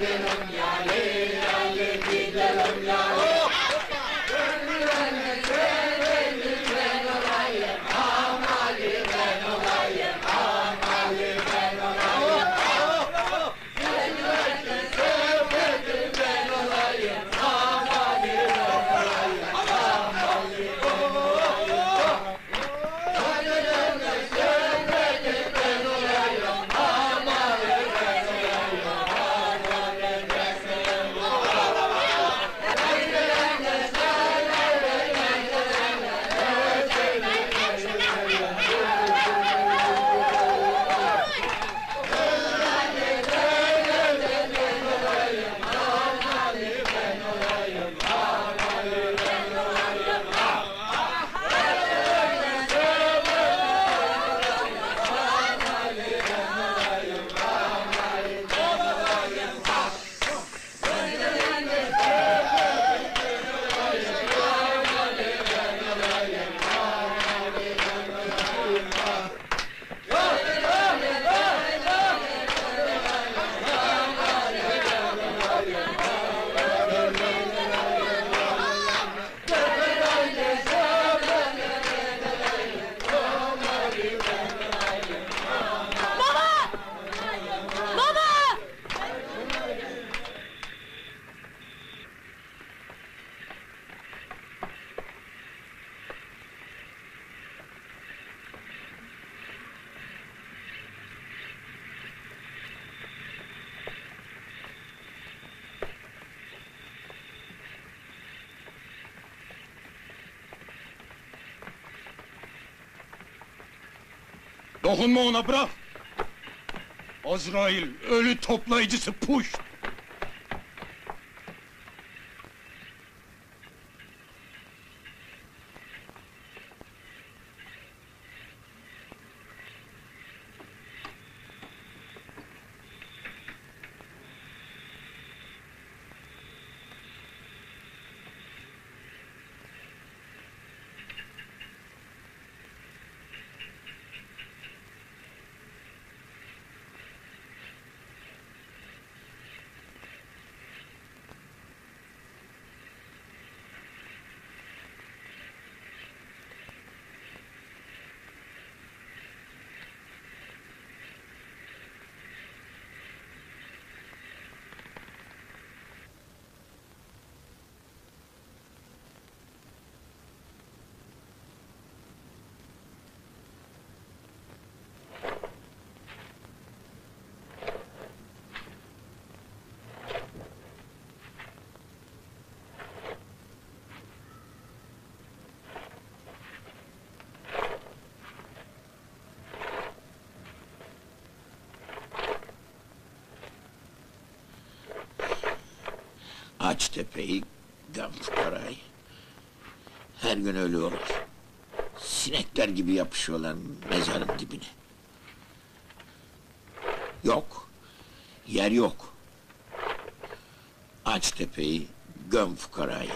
Baba! Dokunma ona bırak. Azrail, ölü toplayıcısı puş. Aç tepeyi, göm fukarayı. Her gün ölüyorlar. Sinekler gibi yapışıyorlar mezarın dibine. Yok, yer yok. Aç tepeyi, göm fukarayı.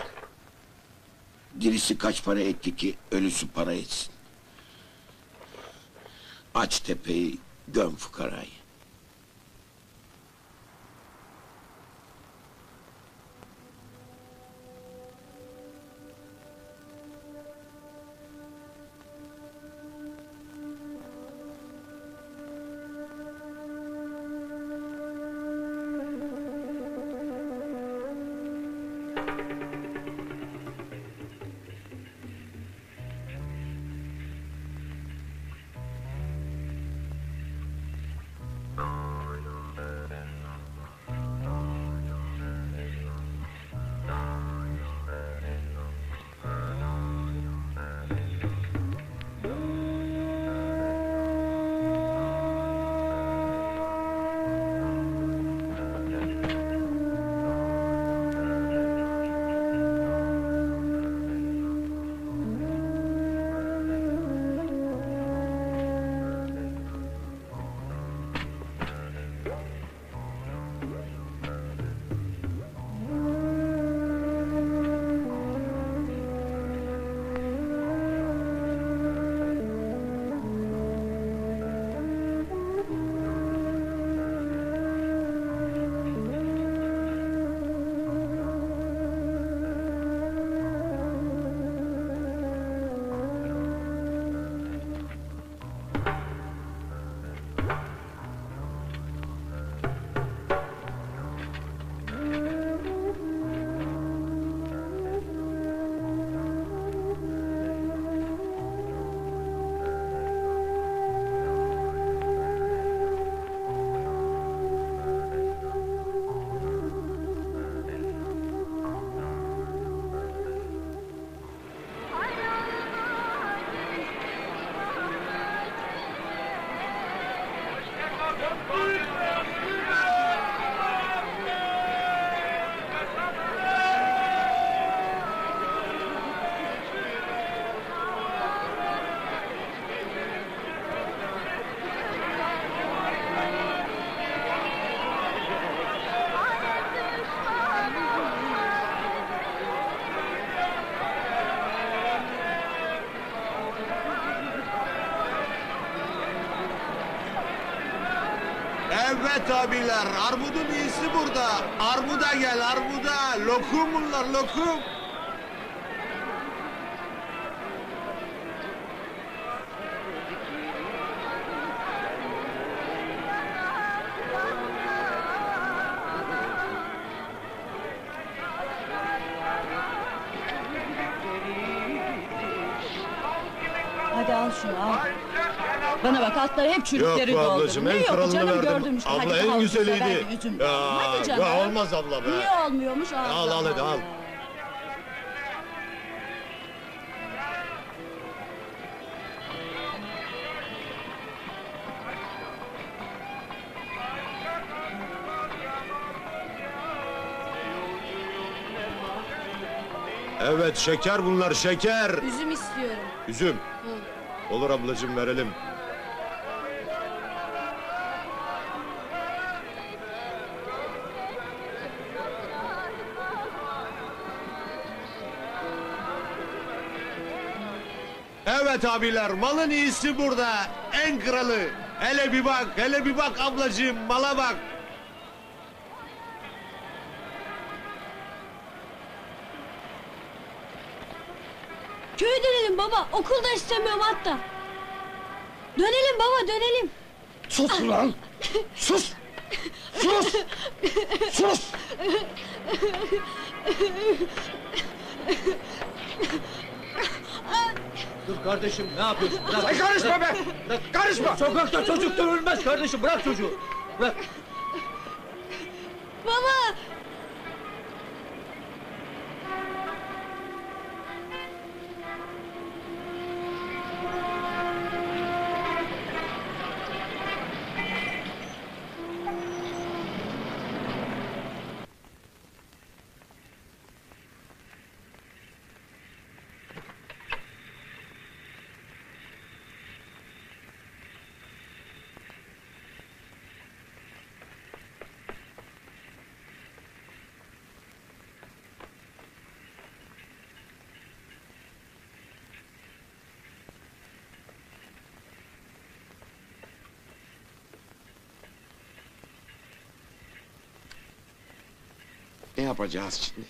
Dirisi kaç para etti ki ölüsü para etsin. Aç tepeyi, göm fukarayı. Abiler, armudun iyisi burada. Armuda gel, armuda. Lokum bunlar, lokum. Çürükleri Yok be ablacığım, Ne en yok kralını canım verdim. gördüm işte. Abla hadi en al, güzeliydi. ver bir üzüm. Ya, hadi canım. ya olmaz abla be. Niye olmuyormuş? Al, Allah al hadi, al. Evet, şeker bunlar, şeker. Üzüm istiyorum. Üzüm. Olur ablacığım, verelim. Evet abiler, malın iyisi burada. En kralı. Hele bir bak, hele bir bak ablacığım, mala bak. Köye dönelim baba. Okulda istemiyorum hatta. Dönelim baba dönelim. Sus ulan! Sus! Sus! Sus! Dur kardeşim ne yapıyorsun? Bırak. Sen karışma be! Karışma! Sokakta çocuklar ölmez kardeşim bırak çocuğu. Bırak. Baba. Ne yapacağız şimdi?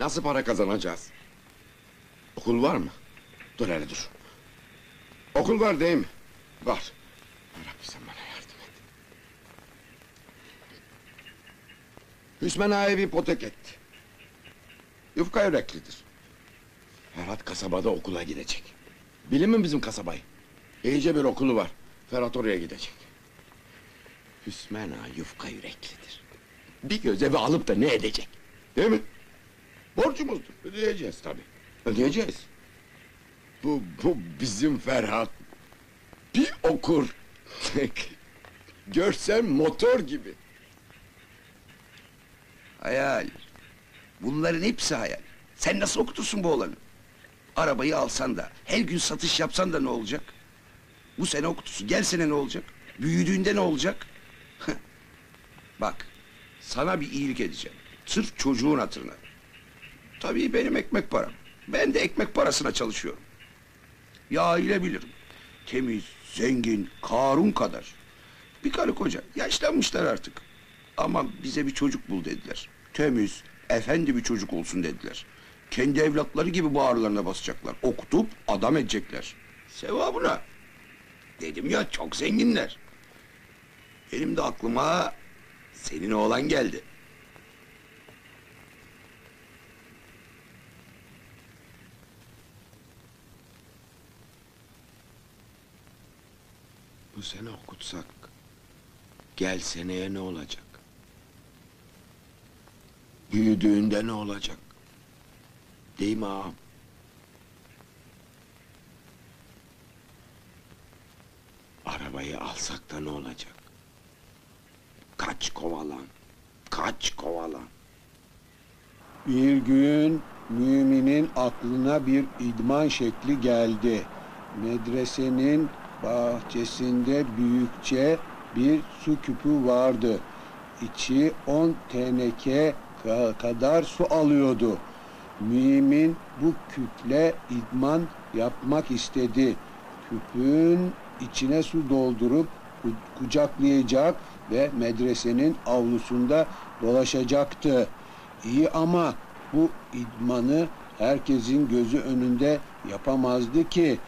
Nasıl para kazanacağız? Okul var mı? Dur hele dur. Okul var değil mi? Var. Rabbi sen bana yardım et. Hüsmen Ağa'ya bir ipotek etti. Yufka yüreklidir. Ferhat kasabada okula gidecek. Bilin mi bizim kasabayı? İyice bir okulu var. Ferhat oraya gidecek. Hüsmen Ağa yufka yüreklidir. Bir göz eve alıp da ne edecek? Değil mi? Borcumuzdur. Ödeyeceğiz tabii. Ödeyeceğiz. Bu, bu bizim Ferhat. Bir okur. (laughs) Görsen motor gibi. Hayal. Bunların hepsi hayal. Sen nasıl okutursun bu oğlanı? Arabayı alsan da, her gün satış yapsan da ne olacak? Bu sene okutursun, gel sene ne olacak? Büyüdüğünde ne olacak? (laughs) Bak, sana bir iyilik edeceğim. Sırf çocuğun hatırına. Tabii benim ekmek param. Ben de ekmek parasına çalışıyorum. Bir aile bilirim. Temiz, zengin, Karun kadar. Bir karı koca, yaşlanmışlar artık. Ama bize bir çocuk bul dediler. Temiz, efendi bir çocuk olsun dediler. Kendi evlatları gibi bağırlarına basacaklar. Okutup adam edecekler. Sevabına. Dedim ya çok zenginler. Benim de aklıma senin oğlan geldi. Bu sene okutsak gel seneye ne olacak? Büyüdüğünde ne olacak? Değil mi ağam? Arabayı alsak da ne olacak? Kaç kovalan, kaç kovalan. Bir gün müminin aklına bir idman şekli geldi. Medresenin bahçesinde büyükçe bir su küpü vardı. İçi on teneke ka- kadar su alıyordu. Mümin bu küple idman yapmak istedi. Küpün içine su doldurup ku- kucaklayacak, ve medresenin avlusunda dolaşacaktı. İyi ama bu idmanı herkesin gözü önünde yapamazdı ki.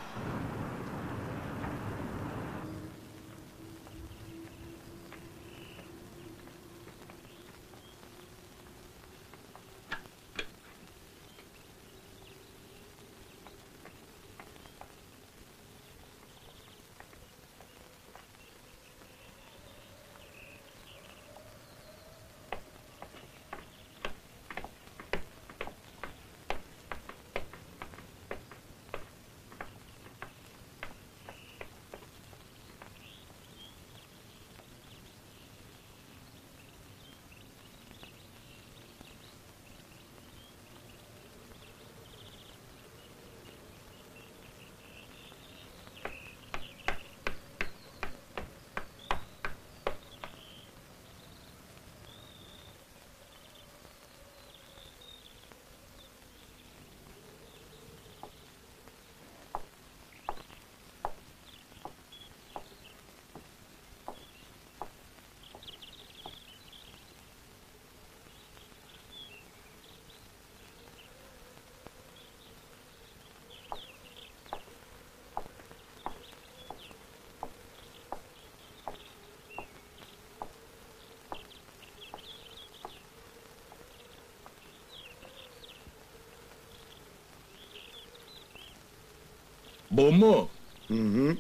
Bu mu? Hı hı.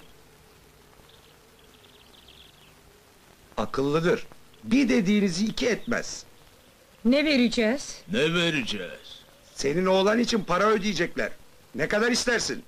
Akıllıdır. Bir dediğinizi iki etmez. Ne vereceğiz? Ne vereceğiz? Senin oğlan için para ödeyecekler. Ne kadar istersin?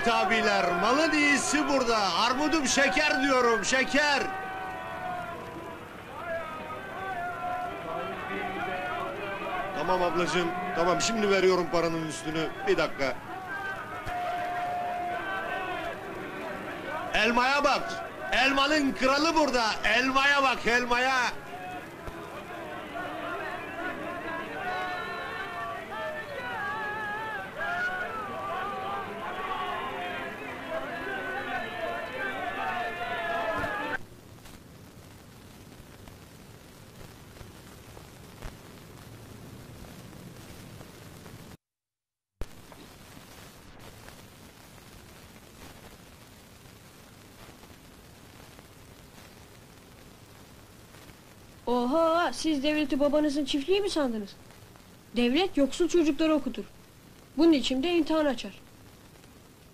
Evet abiler, malın iyisi burada. Armudum şeker diyorum, şeker. Tamam ablacığım, tamam şimdi veriyorum paranın üstünü. Bir dakika. Elmaya bak. Elmanın kralı burada. Elmaya bak, elmaya. Siz devleti babanızın çiftliği mi sandınız? Devlet yoksul çocukları okutur. Bunun için de imtihan açar.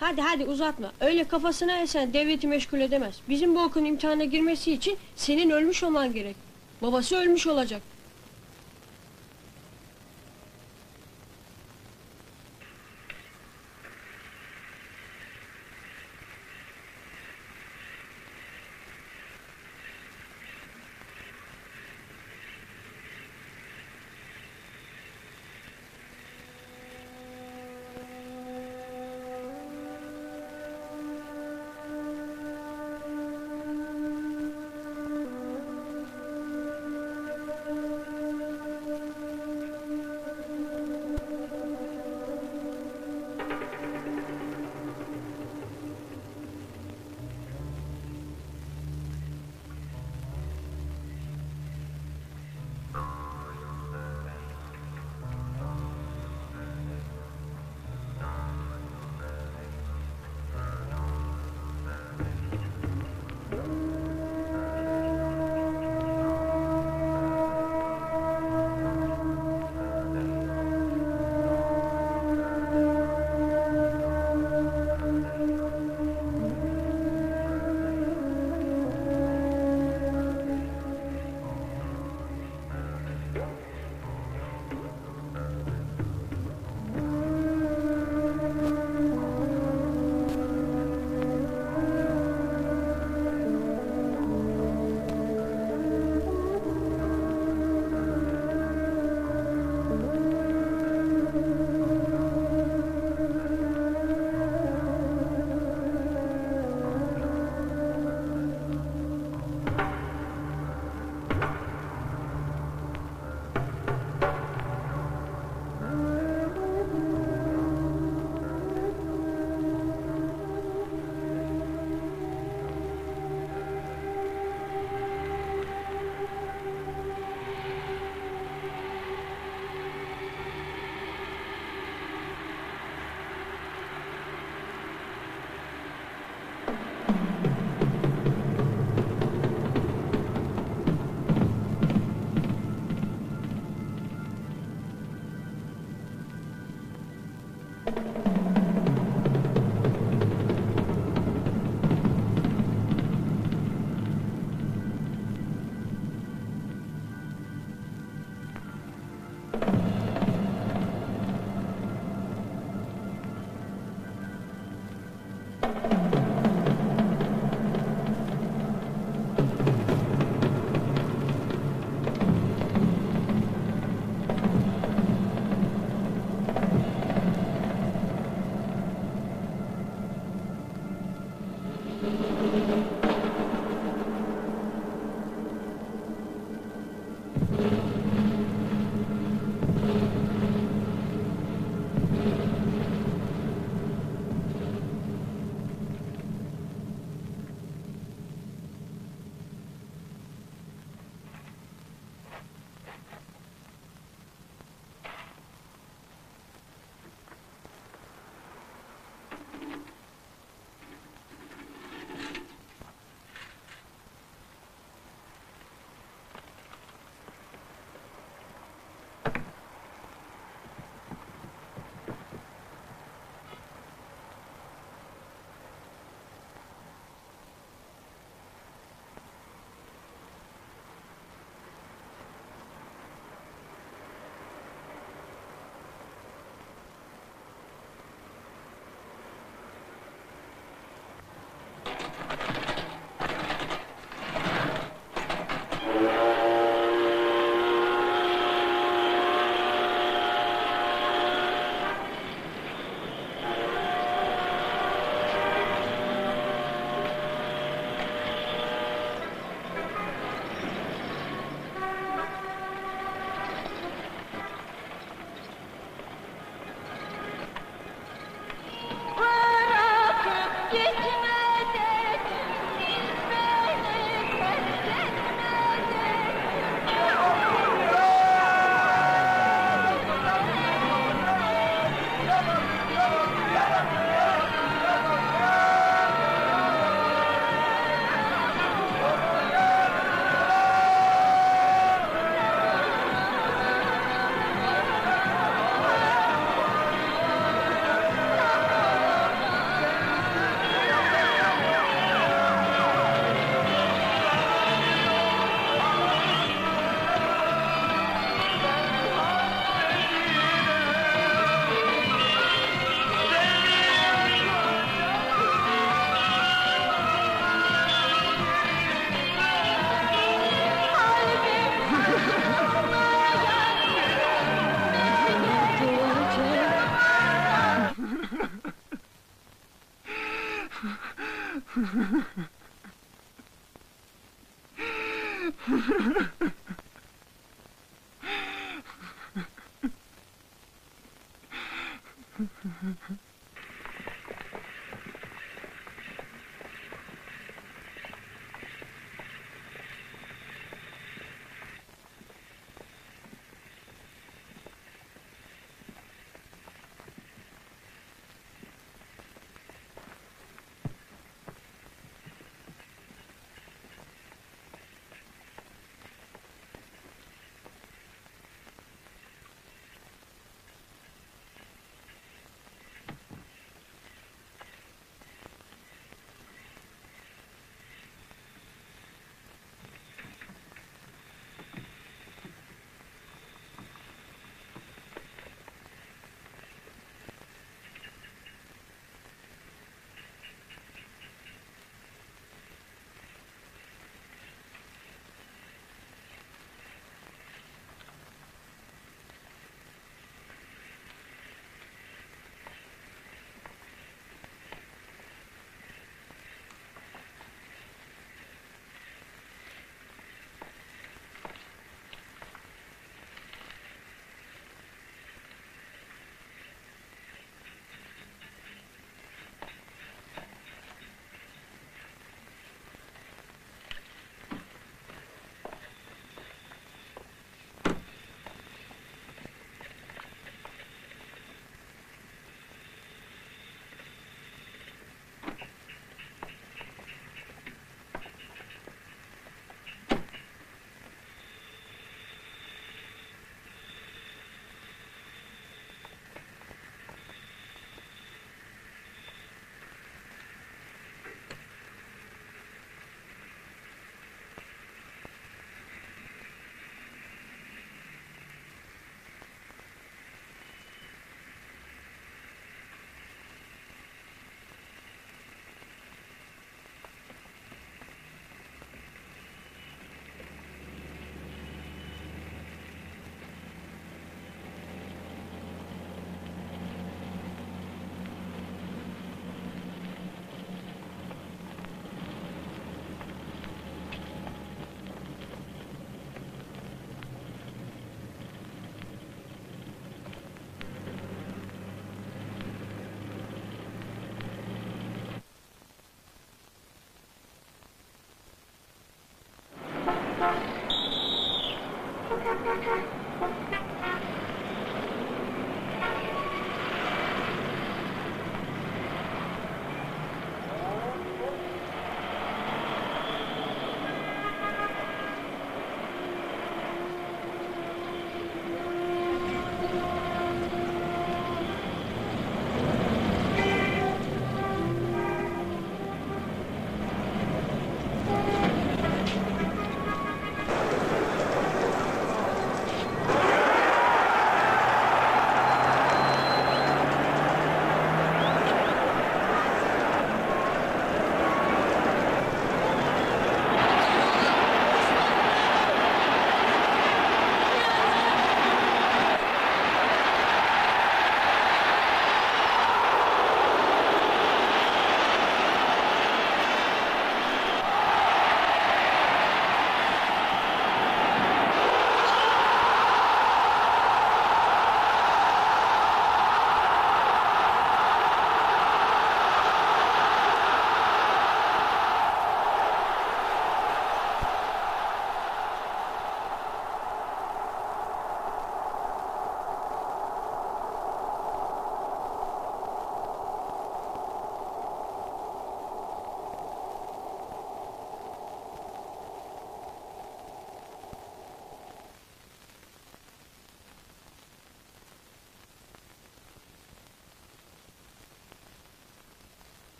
Hadi hadi uzatma. Öyle kafasına esen devleti meşgul edemez. Bizim bu okun imtihana girmesi için senin ölmüş olman gerek. Babası ölmüş olacak.